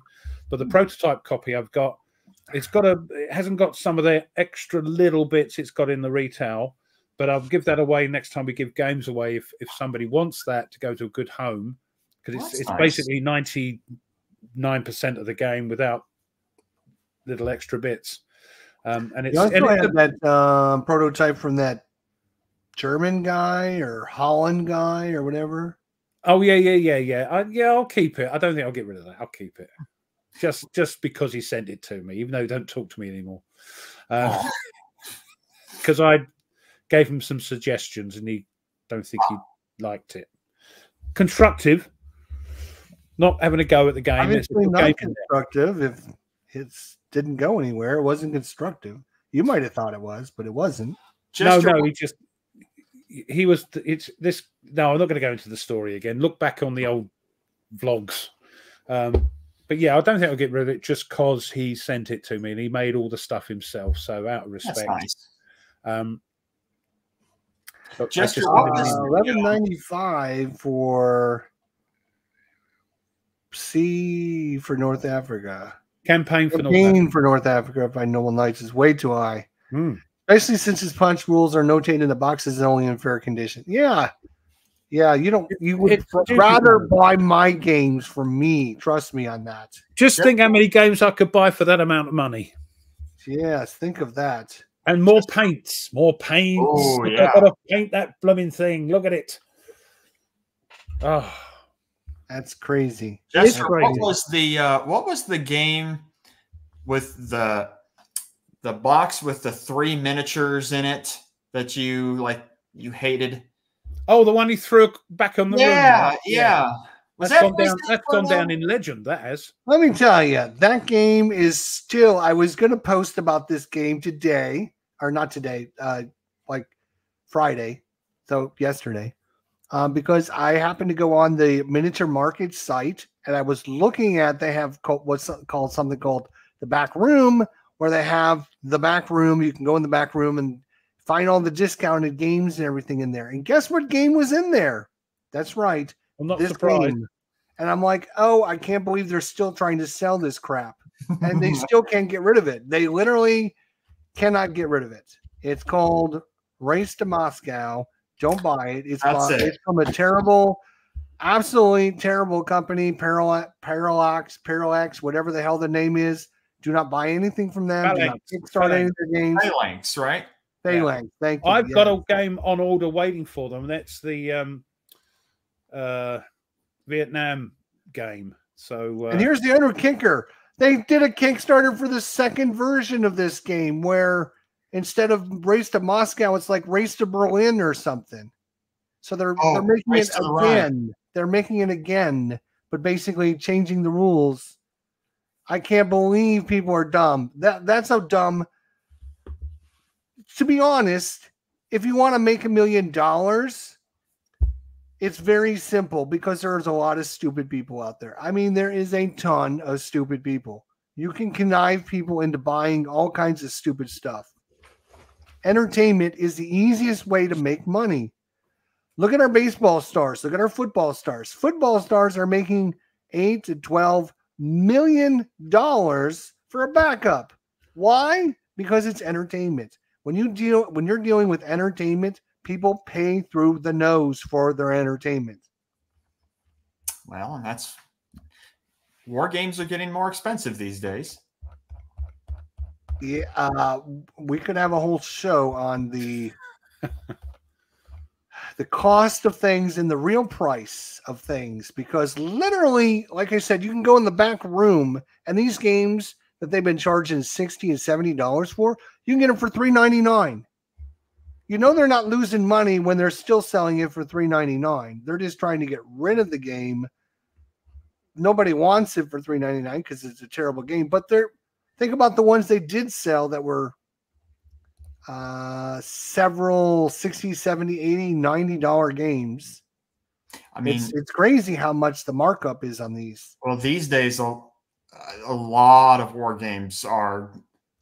But the prototype copy I've got, it's got a, it hasn't got some of the extra little bits it's got in the retail. But I'll give that away next time we give games away if, if somebody wants that to go to a good home because it's, That's it's nice. basically 99% of the game without little extra bits. Um, and it's, you also and it's have that um prototype from that German guy or Holland guy or whatever. Oh yeah, yeah, yeah, yeah. I, yeah, I'll keep it. I don't think I'll get rid of that. I'll keep it. Just just because he sent it to me, even though he don't talk to me anymore. Oh. Because I gave him some suggestions and he don't think he liked it. Constructive. Not having a go at the game. It's a Obviously good not game. constructive if it didn't go anywhere. It wasn't constructive. You might have thought it was, but it wasn't. Just no, no, he just he was. It's this. No, I'm not going to go into the story again. Look back on the old vlogs. Um, but yeah, I don't think I'll get rid of it just because he sent it to me and he made all the stuff himself. So out of That's respect, nice. um, Just just your wanted office- to- Uh, Eleven ninety five for C for North Africa. campaign for North Campaign for North Africa by Noble Knights is way too high. Hmm. Especially since his punch rules are notated in the boxes and only in fair condition. Yeah. Yeah, you don't you would It- it- rather buy my games from me. Trust me on that. Just Yep. think how many games I could buy for that amount of money. Yes, think of that. And more paints, more paints. Oh, Look, yeah. I've got to paint that blooming thing. Look at it. Oh, That's crazy. Jester, It's what was the uh, what was the game with the the box with the three miniatures in it that you like you hated? Oh, the one he threw back on the Yeah, room. yeah. Was That's that gone down. That's gone down in legend. That has. Let me tell you, that game is still. I was going to post about this game today, or not today, uh, like Friday, so yesterday, um, because I happened to go on the miniature market site and I was looking at. They have called, what's called something called the back room, where they have the back room. You can go in the back room and find all the discounted games and everything in there. And guess what game was in there? That's right I'm not this surprised. game. And I'm like, oh, I can't believe they're still trying to sell this crap. And they still can't get rid of it. They literally cannot get rid of it. It's called Race to Moscow. Don't buy it. It's, it. it's from a terrible, absolutely terrible company, Parallax, Parallax, Parallax, whatever the hell the name is. Do not buy anything from them. Do not Phalanx. kickstart any of their games. Phalanx, right? Phalanx. Thank you. I've yeah. got a game on order waiting for them. That's the um, uh, Vietnam game. So uh, And here's the other kicker. They did a Kickstarter for the second version of this game where instead of Race to Moscow, it's like Race to Berlin or something. So they're Oh, they're making it to the again. They're making it again, but basically changing the rules. I can't believe people are dumb. That that's how dumb. To be honest, if you want to make a million dollars, it's very simple because there's a lot of stupid people out there. I mean, there is a ton of stupid people. You can connive people into buying all kinds of stupid stuff. Entertainment is the easiest way to make money. Look at our baseball stars. Look at our football stars. Football stars are making eight to twelve million dollars for a backup. Why? Because it's entertainment. When you deal when you're dealing with entertainment, people pay through the nose for their entertainment. Well, and that's war games are getting more expensive these days. Yeah, uh, we could have a whole show on the the cost of things and the real price of things because literally, like I said, you can go in the back room and these games that they've been charging 60 and 70 dollars for, you can get them for 3.99. You know they're not losing money when they're still selling it for 3.99. They're just trying to get rid of the game. Nobody wants it for 3.99 because it's a terrible game, but they're think about the ones they did sell that were uh several 60 70 80 90 dollar games I mean, it's it's crazy how much the markup is on these well, these days a lot of war games are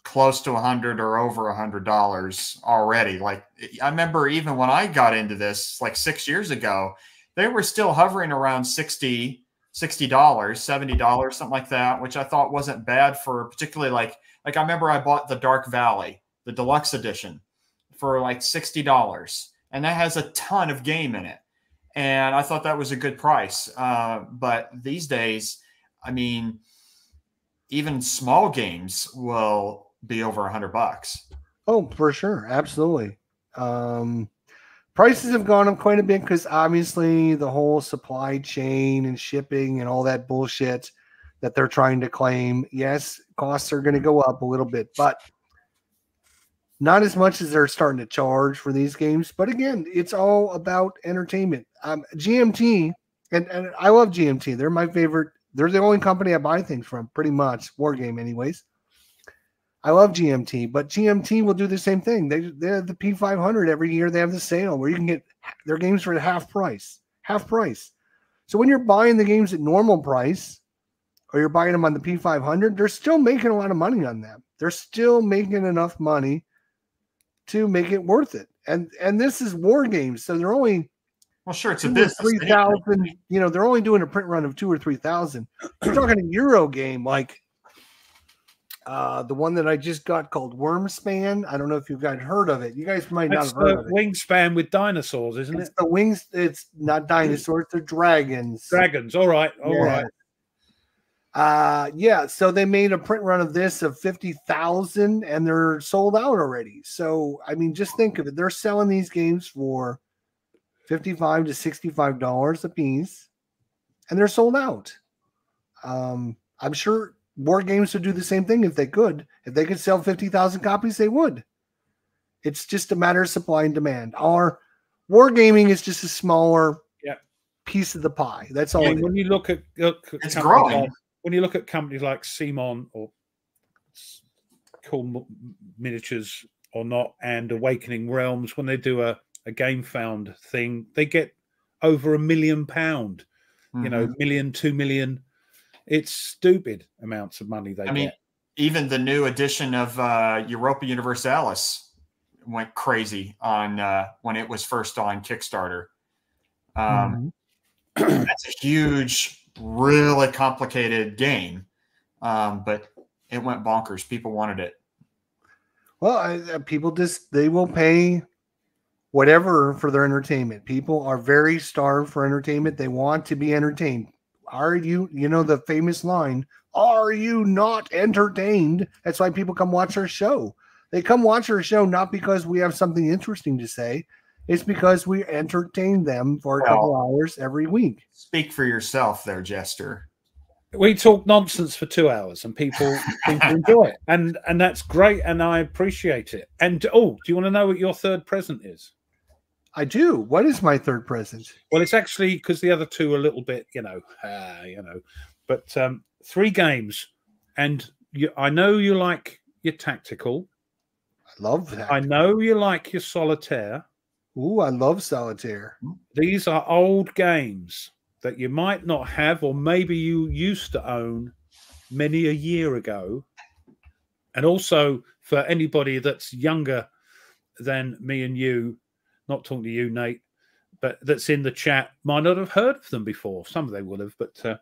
close to a hundred or over a hundred dollars already. Like I remember even when I got into this like six years ago, they were still hovering around 60 $60, $70, something like that, which I thought wasn't bad for particularly like like I remember I bought the Dark Valley, the deluxe edition for like $60 and that has a ton of game in it. And I thought that was a good price. Uh, but these days, I mean, even small games will be over a hundred bucks. oh for sure. Absolutely. Um prices have gone up quite a bit because obviously the whole supply chain and shipping and all that bullshit that they're trying to claim yes costs are going to go up a little bit but not as much as they're starting to charge for these games. But again it's all about entertainment. Um, gmt and, and i love gmt they're my favorite they're the only company i buy things from pretty much war game anyways I love GMT, but GMT will do the same thing. They they have the P500 every year. They have the sale where you can get their games for half price, half price. So when you're buying the games at normal price, or you're buying them on the P500, they're still making a lot of money on them. They're still making enough money to make it worth it. And and this is war games, so they're only Well, sure, it's a two business. three They need to make thousand. You know, they're only doing a print run of two or three thousand. You're talking a Euro game like uh the one that I just got called Wyrmspan. I don't know if you guys heard of it. You guys might not have heard the of it. wingspan with dinosaurs, isn't It's it? the wings. It's not dinosaurs. They're dragons. Dragons. All right. All Yeah. right. Uh yeah, so they made a print run of this of 50,000 and they're sold out already. So I mean just think of it. They're selling these games for 55 to 65 dollars a piece and they're sold out. Um I'm sure war games would do the same thing if they could. If they could sell 50,000 copies they would. It's just a matter of supply and demand. Our wargaming is just a smaller Yeah. piece of the pie. That's all. Yeah, when you look at, look at It's companies growing. like- when you look at companies like CMON or Cool Miniatures or not, and Awakening Realms, when they do a, a Gamefound thing, they get over a million pound, you know, Mhm. million, two million. It's stupid amounts of money they I mean, even the new edition of uh, Europa Universalis went crazy on uh, when it was first on Kickstarter. Um, Mhm. That's a huge, really complicated game, um, but it went bonkers. People wanted it. Well, I, uh, people just they will pay whatever for their entertainment. People are very starved for entertainment. They want to be entertained. Are you, you know, the famous line, are you not entertained? That's why people come watch our show. They come watch our show not because we have something interesting to say. It's because we entertain them for a couple hours every week. Speak for yourself, there, Jester. we talk nonsense for two hours and people seem to enjoy it and and that's great and i appreciate it and oh do you want to know what your third present is I do. What is my third present? Well, it's actually because the other two are a little bit, you know, uh, you know, but um, three games, and you, I know you like your tactical. I love that. I know you like your solitaire. Ooh, I love solitaire. These are old games that you might not have, or maybe you used to own many a year ago. And also for anybody that's younger than me and you, not talking to you, Nate, but that's in the chat, might not have heard of them before. Some of they will have, but uh,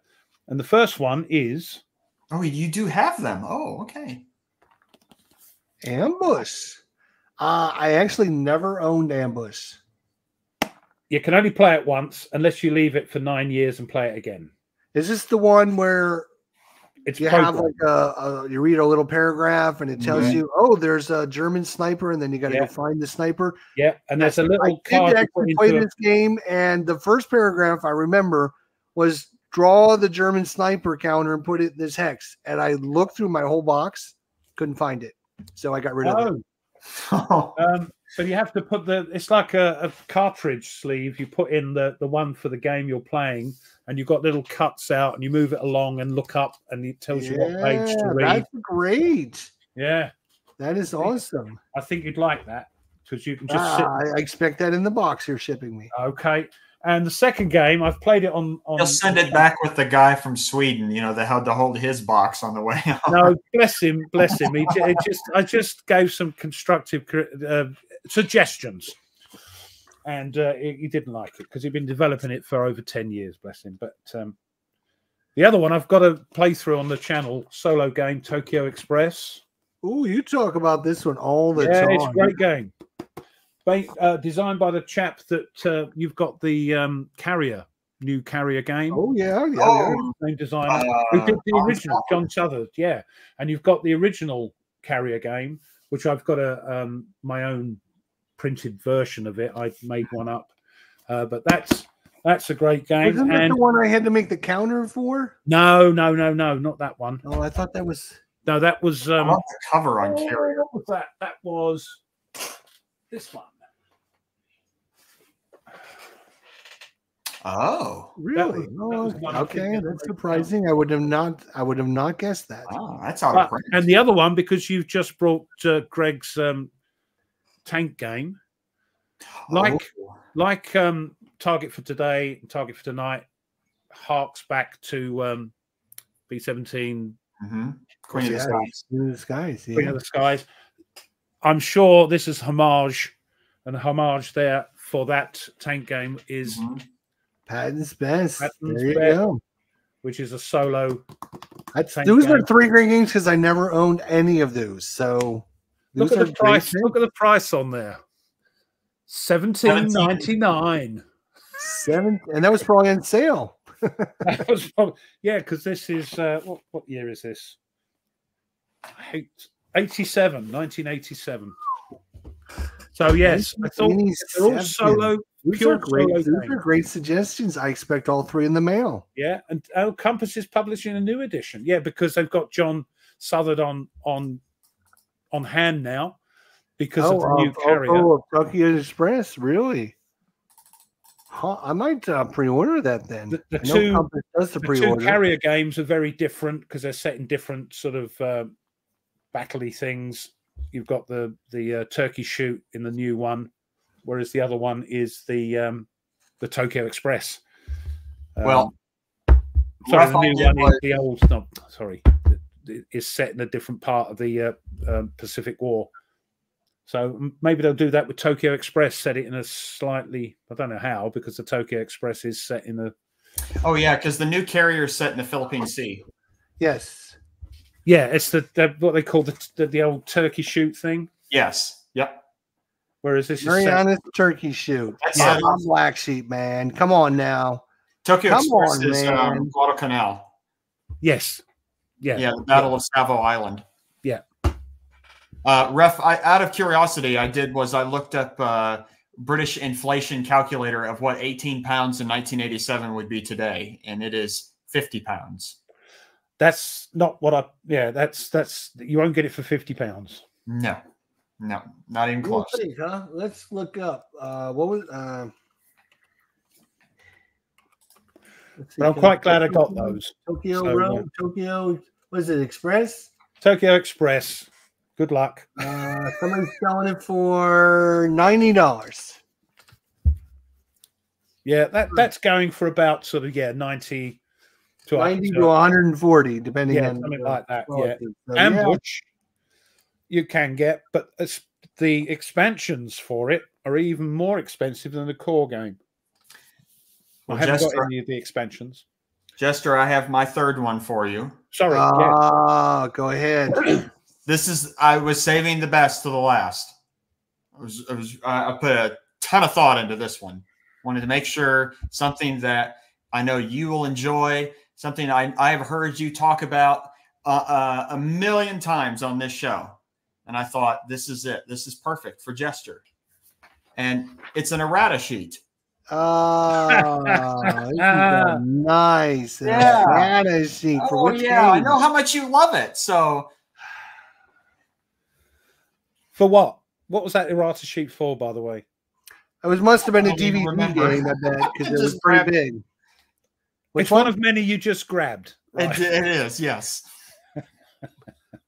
and the first one is Oh, you do have them. Oh, okay. Ambush. Uh, I actually never owned Ambush. you can only play it once unless you leave it for nine years and play it again. Is this the one where It's you have like a, a you read a little paragraph and it tells Mhm. you, oh, there's a German sniper, and then you got to Yeah. go find the sniper. yeah, and there's a little did card you actually play a- this game, and the first paragraph I remember was draw the German sniper counter and put it in this hex. And I looked through my whole box, couldn't find it, so I got rid of it. Oh, um, so you have to put the. It's like a, a cartridge sleeve. You put in the the one for the game you're playing, and you've got little cuts out, and you move it along and look up, and it tells you what page to Yeah, read. That's great. Yeah, That is awesome. I think you'd like that because you can just sit. Ah, I I expect that in the box you're shipping me. Okay. And the second game, I've played it on. on He'll send it back with the guy from Sweden, you know, that had to hold his box on the way out. No, bless him, bless him. He, it just, I just gave some constructive uh, suggestions, and uh, he, didn't like it because he'd been developing it for over ten years. Bless him. But um, the other one, I've got a playthrough on the channel, solo game Tokyo Express. Ooh, you talk about this one all the yeah, time. it's a great game. Uh, designed by the chap that uh, you've got the um, carrier, new carrier game. Oh yeah, yeah. yeah. Oh, Same designer. uh, who did the original Jon Southard, yeah. And you've got the original carrier game, which I've got a um, my own printed version of it. I made one up, uh, but that's that's a great game. Isn't that And the one I had to make the counter for? no, no, no, no, not that one. Oh, I thought that was. No, that was um, want the cover on Carrier. what was that? That was this one. Oh, Really? was- that Oh, was one okay, couldn't get the that's right surprising. I would have not. I would have not guessed that. wow, that's out But- of print. and the other one because you've just brought uh, Greg's um, tank game. like- Oh. like um target for today and target for tonight harks back to um b17 Mhm. Queen of the Skies. Queen of the skies. Queen of the skies i'm sure this is homage and homage there for that tank game is Mhm. Patton's best. Patton's there you best. go. which is a solo That's, Tank those are three great games because I never owned any of those. So look at the price look at the price on there 17.99 Seven, and that was probably on sale. that was probably, yeah because this is uh what, what year is this Eight- 87 1987 so yes I thought they're all solo pure are great. solo Those are great suggestions. I expect all three in the mail. Yeah, and oh, Compass is publishing a new edition. Yeah, because they've got Jon Southard on on on hand now because of the oh, new of- carrier. oh, of Tokyo Express, really? Huh, I might uh, pre-order that then. The- the two- does the the two carrier games are very different because they're set in different sort of uh, battley things. You've got the the uh, turkey shoot in the new one, whereas the other one is the um, the Tokyo Express. Um, Well, sorry, the new one was- is the old. No, sorry, is set in a different part of the uh, um, Pacific War. So maybe they'll do that with Tokyo Express. Set it in a slightly, I don't know how, because the Tokyo Express is set in the. oh yeah, because the new carrier is set in the Philippine Sea. Yes. Yeah, it's the, the what they call the, the the old turkey shoot thing. Yes. Yep. Whereas this is Very set, honest turkey shoot. That's Yeah, I'm black sheep, man. Come on now. Tokyo Come Express on, is man. um, Guadalcanal. yes, yeah, Yeah, the Battle of Savo Island. Yeah. Uh, ref, I, out of curiosity, I did was I looked up uh, British inflation calculator of what 18 pounds in 1987 would be today, and it is 50 pounds. That's not what I. Yeah, that's that's you won't get it for fifty pounds. No, No, not even We'll close. think, huh? Let's look up. Uh, what was? Uh, But I'm quite glad I got those. Tokyo So, Road, Tokyo. Was it Express? Tokyo Express. Good luck. Uh, somebody's selling it for ninety dollars. Yeah, that that's going for about sort of yeah ninety to Ninety to- to one hundred and forty, depending yeah on something like that. Yeah, quality. So, yeah. you can get, but it's, the expansions for it are even more expensive than the core game. Well, I haven't Jester, got any of the expansions. Jester, I have my third one for you. Sorry, yeah. Ah, go ahead. This is I was saving the best to the last. I was, I was I I put a ton of thought into this one. Wanted to make sure something that I know you will enjoy, something I I have heard you talk about uh, uh, a million times on this show, and I thought this is it. This is perfect for Jester, and it's an errata sheet. Ah, this is a nice. Yeah. Errata sheet for Oh which yeah, I know how much you love it. So For what? What was that errata sheet for, by the way? It was must have been a DVD remember. game, I bet, because it Just was pretty big. Which it's one one? of many you just grabbed. right? it, it is yes.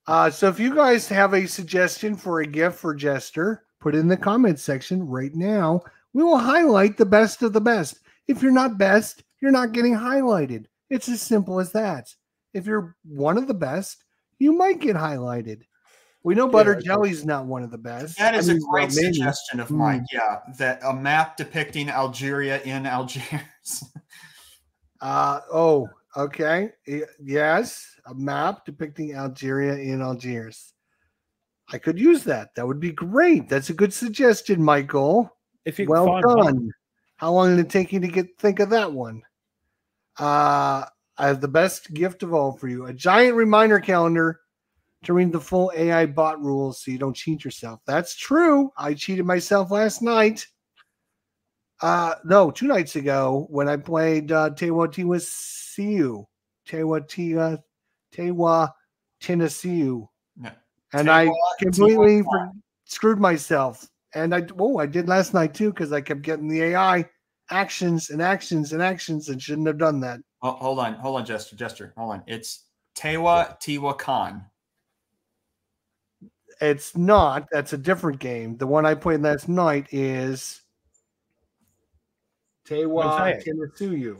Uh, so if you guys have a suggestion for a gift for Jester, put it in the comments section right now. We will highlight the best of the best. If you're not best, you're not getting highlighted. It's as simple as that. If you're one of the best, you might get highlighted. We know butter okay. jelly's not one of the best. That is I is a great well, suggestion of mine. Yeah, that a map depicting Algeria in Algiers. Uh, oh, okay. Yes, a map depicting Algeria in Algiers. I could use that. That would be great. That's a good suggestion, Michael. If you Well find one. done. How long did it take you to get think of that one? Uh, I have the best gift of all for you: a giant reminder calendar to read the full AI bot rules, so you don't cheat yourself. That's true. I cheated myself last night. Uh, no, two nights ago when I played uh, Tewa Tiwa Siu, Tewa Tia, Tewa Tennessee, No. and I completely Tiwa. for, screwed myself. And I oh I did last night too because I kept getting the AI actions and actions and actions and shouldn't have done that. Oh, hold on, hold on, Jester, Jester, hold on. It's Teotihuacan. It's not. That's a different game. The one I played last night is Tewa Mosaic. Tenasuyu.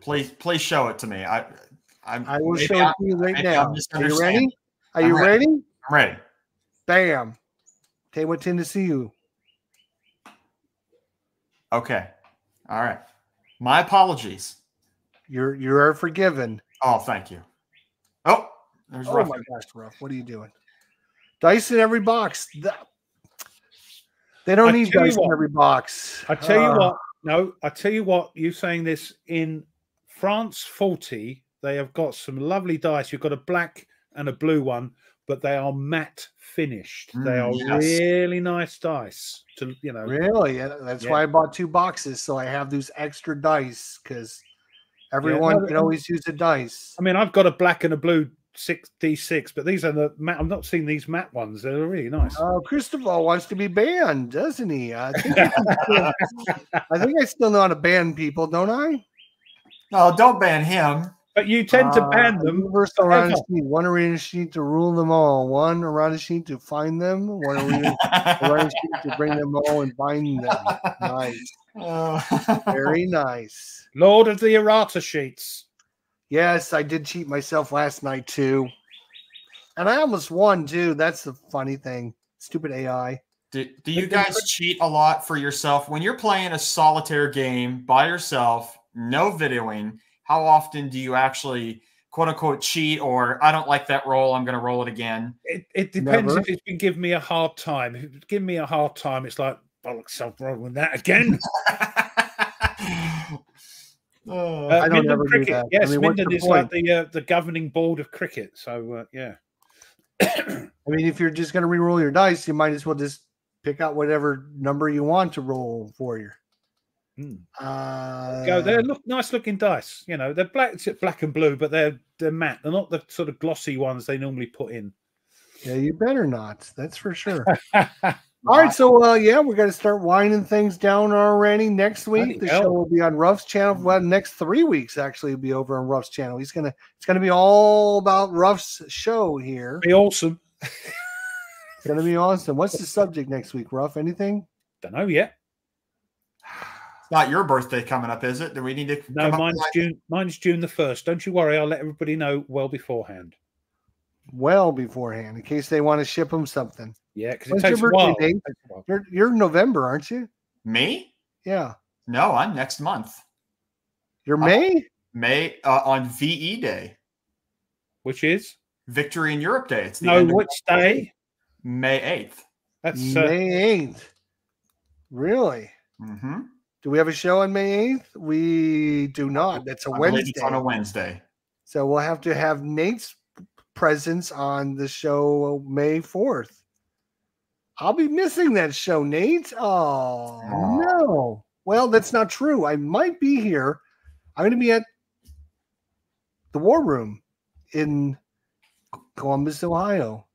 Please, please show it to me. I, I'm, I will maybe show it to you right maybe now. Are you ready? Are I'm you ready. ready? I'm ready. Bam. Tawantinsuyu. Okay. All right. My apologies. You're you are forgiven. Oh, thank you. Oh, there's Oh rough. my gosh, rough. What are you doing? Dice in every box. Th- They don't I need tell you dice in every box. I tell you Ah. what, no, I tell you what, You're saying this in France 40, they have got some lovely dice. You've got a black and a blue one, but they are matte finished. they Mm, are yes. really nice dice to, you know. Really? Yeah, that's Yeah. why I bought two boxes so I have those extra dice because everyone no, can always use a dice. I mean, I've got a black and a blue six D6, but these are the matte. I'm not seeing these matte ones. They're really nice. Oh, Cristobal wants to be banned, doesn't he? I think, I still- I think I still know how to ban people, don't I? No, don't ban him. But you tend to ban Uh, them. Universal around forever. sheet. One around sheet to rule them all. One around sheet to find them. One around sheet to bring them all and bind them. Nice. Uh, Very nice. Lord of the errata sheets. Yes, I did cheat myself last night too. And I almost won too. That's the funny thing. Stupid AI. do, do you guys cheat a lot for yourself when you're playing a solitaire game by yourself, no videoing? How often do you actually quote unquote cheat or I don't like that roll, I'm going to roll it again? It, it depends Never. if it's been giving me a hard time. If it's giving me a hard time, it's like, bollocks, something wrong with that again. Oh, Uh, I don't Minden ever do Cricket. that. I Yes, mean, Minden the is like the uh, the governing board of cricket. So uh, yeah, I mean, if you're just going to re-roll your dice, you might as well just pick out whatever number you want to roll for you. Hmm. Uh, go. They're look nice looking dice. You know, they're black, black and blue, but they're they're matte. They're not the sort of glossy ones they normally put in. Yeah, you better not. That's for sure. All right, so uh, yeah, we're gonna start winding things down already. Next week, the hell. show will be on Ruff's channel. Well, next three weeks actually will be over on Ruff's channel. He's gonna it's gonna be all about Ruff's show here. Be awesome. It's gonna be awesome. What's the subject next week, Ruff? Anything? Don't know yet. It's not your birthday coming up, is it? Do we need to? No, come up mine's with- June. Mine's June the first. Don't you worry. I'll let everybody know well beforehand. Well beforehand, in case they want to ship them something. Yeah, because it When's your takes a birthday, while. Dave? A. You're you're November, aren't you? Me? Yeah. No, I'm next month. You're Oh. May? May uh, on VE Day, Which is Victory in Europe Day. It's the no end of which day? May eighth. That's uh, May 8th. Really? Mm-hmm. Do we have a show on May 8th? We do not. That's a Wednesday. it's on a Wednesday. So we'll have to have Nate's presence on the show May 4th. I'll be missing that show, Nate. Oh, no. Well, that's not true. I might be here. I'm going to be at the War Room in Columbus, Ohio.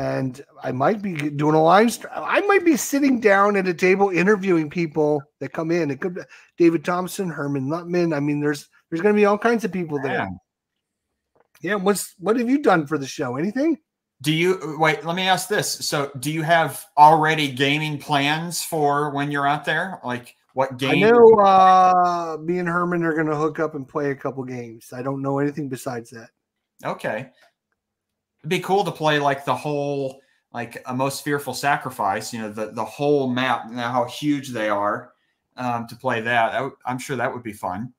And I might be doing a live stream. I might be sitting down at a table interviewing people that come in. It could be David Thompson, Hermann Luttmann. I mean, there's there's going to be all kinds of people there. Man. Yeah, what's what have you done for the show? Anything? Do you wait? Let me ask this. So, do you have already gaming plans for when you're out there? Like what game? I know uh me and Hermann are gonna hook up and play a couple games. I don't know anything besides that. Okay. It'd be cool to play like the whole, like a most fearful sacrifice. You know, the the whole map. Now how huge they are. Um, to play that, I would- I'm sure that would be fun.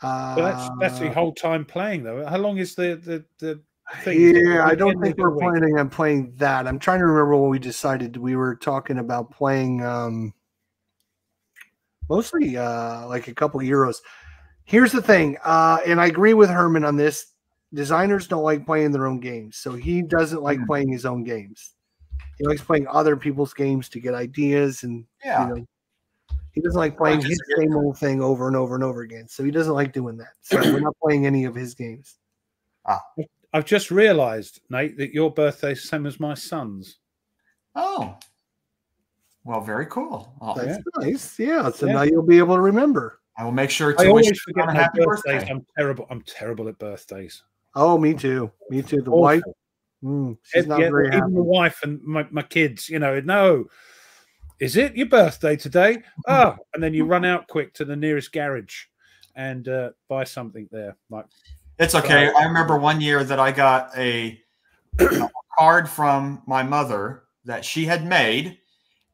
Uh, but that's that's the whole time playing though. How long is the the the thing? Yeah, I don't think we're week? planning on playing that. I'm trying to remember when we decided we were talking about playing um mostly uh like a couple euros. Here's the thing, uh, and I agree with Hermann on this. Designers don't like playing their own games, so he doesn't like Hmm. playing his own games. He likes playing other people's games to get ideas and Yeah. you know he doesn't like playing his to same old thing over and over and over again. So he doesn't like doing that. So we're not playing any of his games. Ah. I've just realised, Nate, that your birthday's the same as my son's. Oh. Well, very cool. I'll- That's nice. Yeah. So Yeah. now you'll be able to remember. I will make sure I to wish always you forget a my happy birthdays. birthday. I'm terrible. I'm terrible at birthdays. Oh, me too. Me too. The Awful. wife, mm, she's Yeah, not yeah, very even happy. the wife and my, my kids, you know, no. Is it your birthday today? Oh, and then you run out quick to the nearest garage and uh, buy something there. Like, It's okay. I remember one year that I got a, a card from my mother that she had made.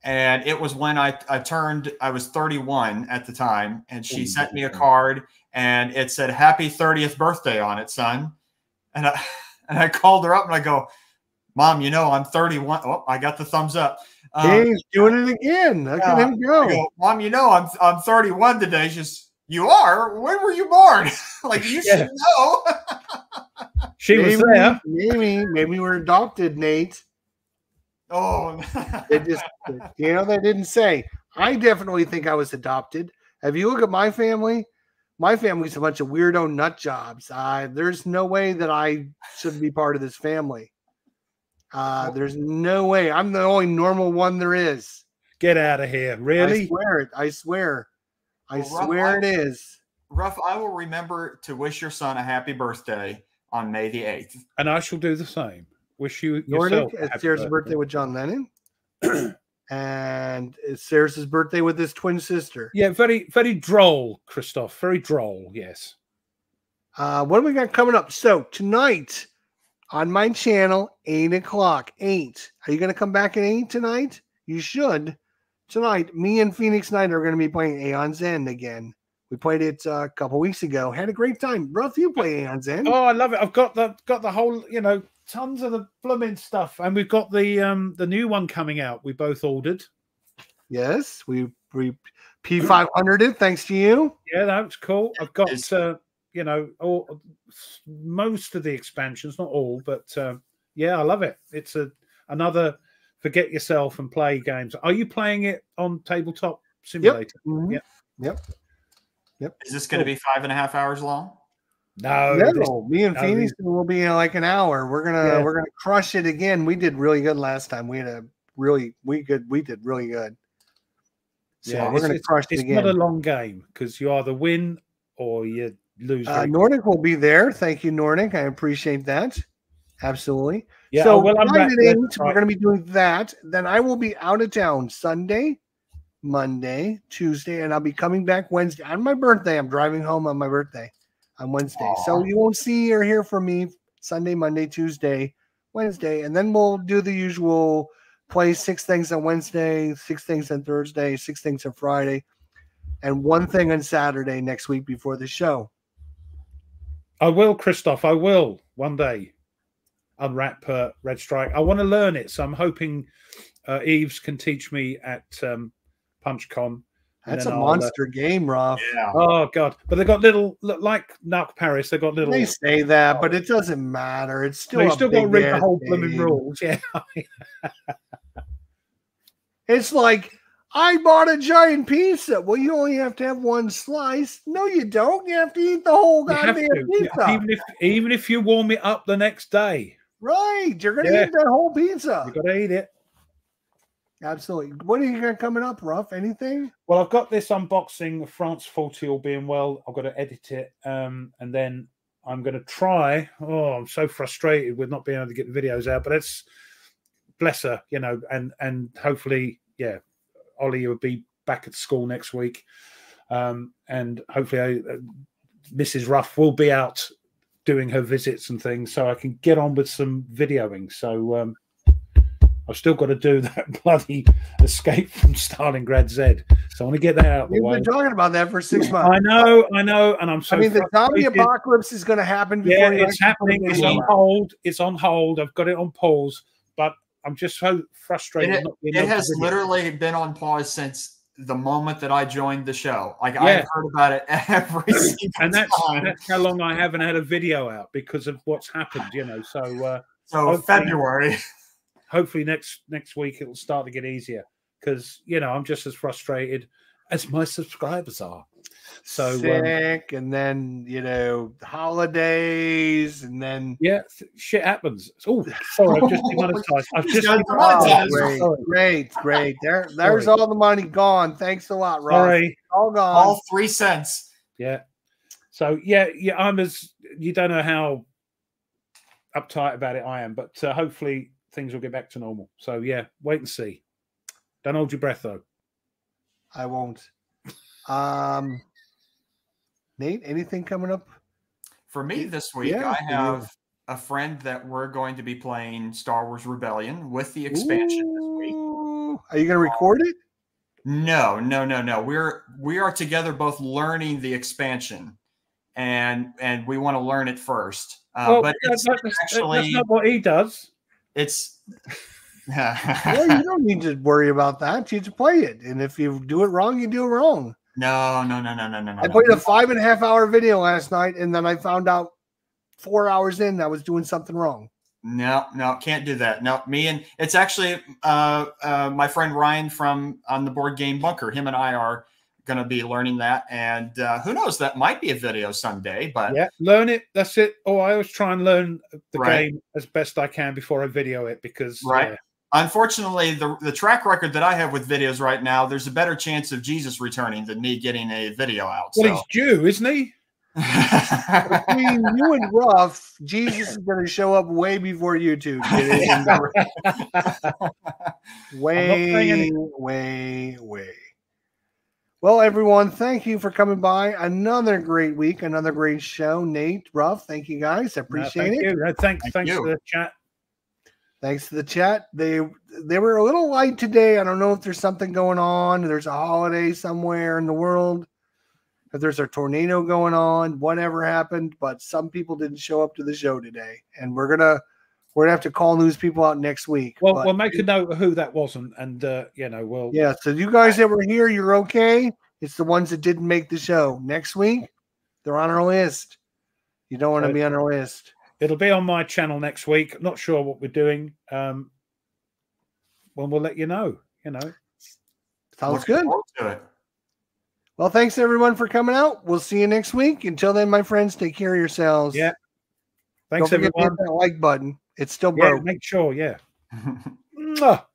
And it was when I, I turned, I was 31 at the time. And she Oh, sent me a card and it said, Happy 30th birthday on it, son. And I, and I called her up and I go, Mom, you know, I'm 31. Oh, I got the thumbs up. Um, Hey, he's doing it again. Look at yeah, him go. go, Mom, you know, I'm, I'm 31 today. She's, you are? When were you born? like, you Yeah. should know. she was maybe, there. Maybe, maybe we're adopted, Nate. Oh, They just, you know, they didn't say. I definitely think I was adopted. Have you look at my family? My family's a bunch of weirdo nut jobs. Uh, there's no way that I should be part of this family. Uh, there's no way. I'm the only normal one there is. Get out of here. Really? I swear it. I swear. I Well, Rob, swear I- it is. Ruff, I will remember to wish your son a happy birthday on May the 8th. And I shall do the same. Wish you Nordic, yourself. a it's happy Sarah's birthday with John Lennon. and it's Sarah's birthday with his twin sister. Yeah, very, very droll, Christoph. Very droll. Yes. Uh, what do we got coming up? So tonight on my channel, eight o'clock. Eight. Are you going to come back at eight tonight? You should. Tonight, me and Phoenix Knight are going to be playing Aeon's End again. We played it uh, a couple weeks ago. Had a great time. Ruff, you play Aeon's End. Oh, I love it. I've got the got the whole, you know, tons of the blooming stuff, and we've got the um the new one coming out. We both ordered. Yes, we we P500 it. Thanks to you. Yeah, that's cool. I've got uh, you know all most of the expansions, not all, but uh, yeah, I love it. It's a another forget yourself and play games. Are you playing it on tabletop simulator? Mhm. yep. Is this going to be five and a half hours long? No, No, me and no, Phoenix will be in like an hour. We're gonna Yeah. we're gonna crush it again. We did really good last time. We had a really we good we did really good. So yeah, we're it's, gonna crush it it's again. not a long game because you either win or you lose. Uh, Nordic will be there. Thank you, Nordic. I appreciate that. Absolutely. Yeah, so oh, well, I'm back there. we're going to be doing that. Then I will be out of town Sunday, Monday, Tuesday, and I'll be coming back Wednesday on my birthday. I'm driving home on my birthday on Wednesday. So you won't see or hear from me Sunday, Monday, Tuesday, Wednesday, and then we'll do the usual play six things on Wednesday, six things on Thursday, six things on Friday, and one thing on Saturday next week before the show. I will, Christoph. I will one day unwrap uh, Red Strike. I want to learn it, so I'm hoping uh, Eves can teach me at um, PunchCon. And That's a then I'll, uh, monster game, Rob. Yeah. Oh God! But they got little, like Nach Paris. They got little. They say that, but it doesn't matter. It's still They still got to read the whole blooming rules. Yeah. It's like I bought a giant pizza. Well, you only have to have one slice. No, you don't. You have to eat the whole goddamn to, pizza. even if even if you warm it up the next day, right. You're gonna Yeah. eat that whole pizza. you got to eat it. Absolutely. What are you got coming up, Ruff? Anything? Well, I've got this unboxing of France 40 all being well. I've got to edit it. Um, and then I'm going to try. Oh, I'm so frustrated with not being able to get the videos out, but it's bless her, you know, and, and hopefully, yeah, Ollie will be back at school next week. Um, and hopefully, I, uh, Mrs. Ruff will be out doing her visits and things so I can get on with some videoing. So, um, I've still got to do that bloody escape from Stalingrad Z. So I want to get that out of the We've way. been talking about that for six months. I know, I know, and I'm so. I mean, the zombie frustrated. apocalypse is going to happen. Yeah, Before you it's happening. It's on hold. It's on hold. I've got it on pause, but I'm just so frustrated. It, not being it able to has video. literally been on pause since the moment that I joined the show. Like Yeah. I've heard about it every single and that's time. that's how long I haven't had a video out because of what's happened. You know, so uh, so hopefully- February. hopefully next next week it'll start to get easier because you know I'm just as frustrated as my subscribers are. So um, and then you know holidays, and then yeah, th- shit happens. Oh, sorry, I've just demonetized. I've just demonetized. demonetized. great, Sorry. great, great. There, there's Sorry. all the money gone. Thanks a lot, Rob. Sorry. All gone. All three cents. Yeah. So yeah, yeah, I'm as you don't know how uptight about it I am, but uh, hopefully things will get back to normal. So yeah, wait and see. Don't hold your breath though. I won't. Um, Nate, anything coming up? For me this week, Yeah, I for you. have a friend that we're going to be playing Star Wars Rebellion with the expansion this week. Are you going to record it? No, no, no, no. We're we are together both learning the expansion, and and we want to learn it first. Uh, well, but it's that's, actually that's not what he does. It's. well, you don't need to worry about that. You just play it, and if you do it wrong, you do it wrong. no, no, no, no, no, no, no. I no. played a five and a half hour video last night, and then I found out four hours in I was doing something wrong. No, no, can't do that. No, me and it's actually uh, uh, my friend Ryan from on the board game Bunker. Him and I are going to be learning that, and uh, who knows, that might be a video someday. But Yeah, learn it. That's it. Oh, I always try and learn the Right. game as best I can before I video it because Right. yeah, unfortunately, the the track record that I have with videos right now, there's a better chance of Jesus returning than me getting a video out. well, So. he's Jew, isn't he? Between you and Ruff, Jesus is going to show up way before you two. Get it? saying way, anything. way, way. Well, everyone, thank you for coming by. Another great week, another great show. Nate, Ruff, thank you guys. I No, appreciate thank it. You. No, thanks, Thank thanks you. for the chat. Thanks to the chat. They they were a little light today. I don't know if there's something going on. There's a holiday somewhere in the world. If there's a tornado going on, whatever happened, but some people didn't show up to the show today, and we're gonna we're gonna have to call those people out next week. Well, But- we'll make a note of who that wasn't, and uh, you know, we'll yeah. So you guys that were here, you're okay. It's the ones that didn't make the show next week. They're on our list. You don't want to Right. be on our list. it'll be on my channel next week. Not sure what we're doing. Um, when we'll let you know. You know, Sounds good. forward to it. Well, thanks everyone for coming out. We'll see you next week. Until then, my friends, take care of yourselves. Yeah. Don't Thanks, everyone. hit that like button. It's still Yeah, broke. make sure. Yeah.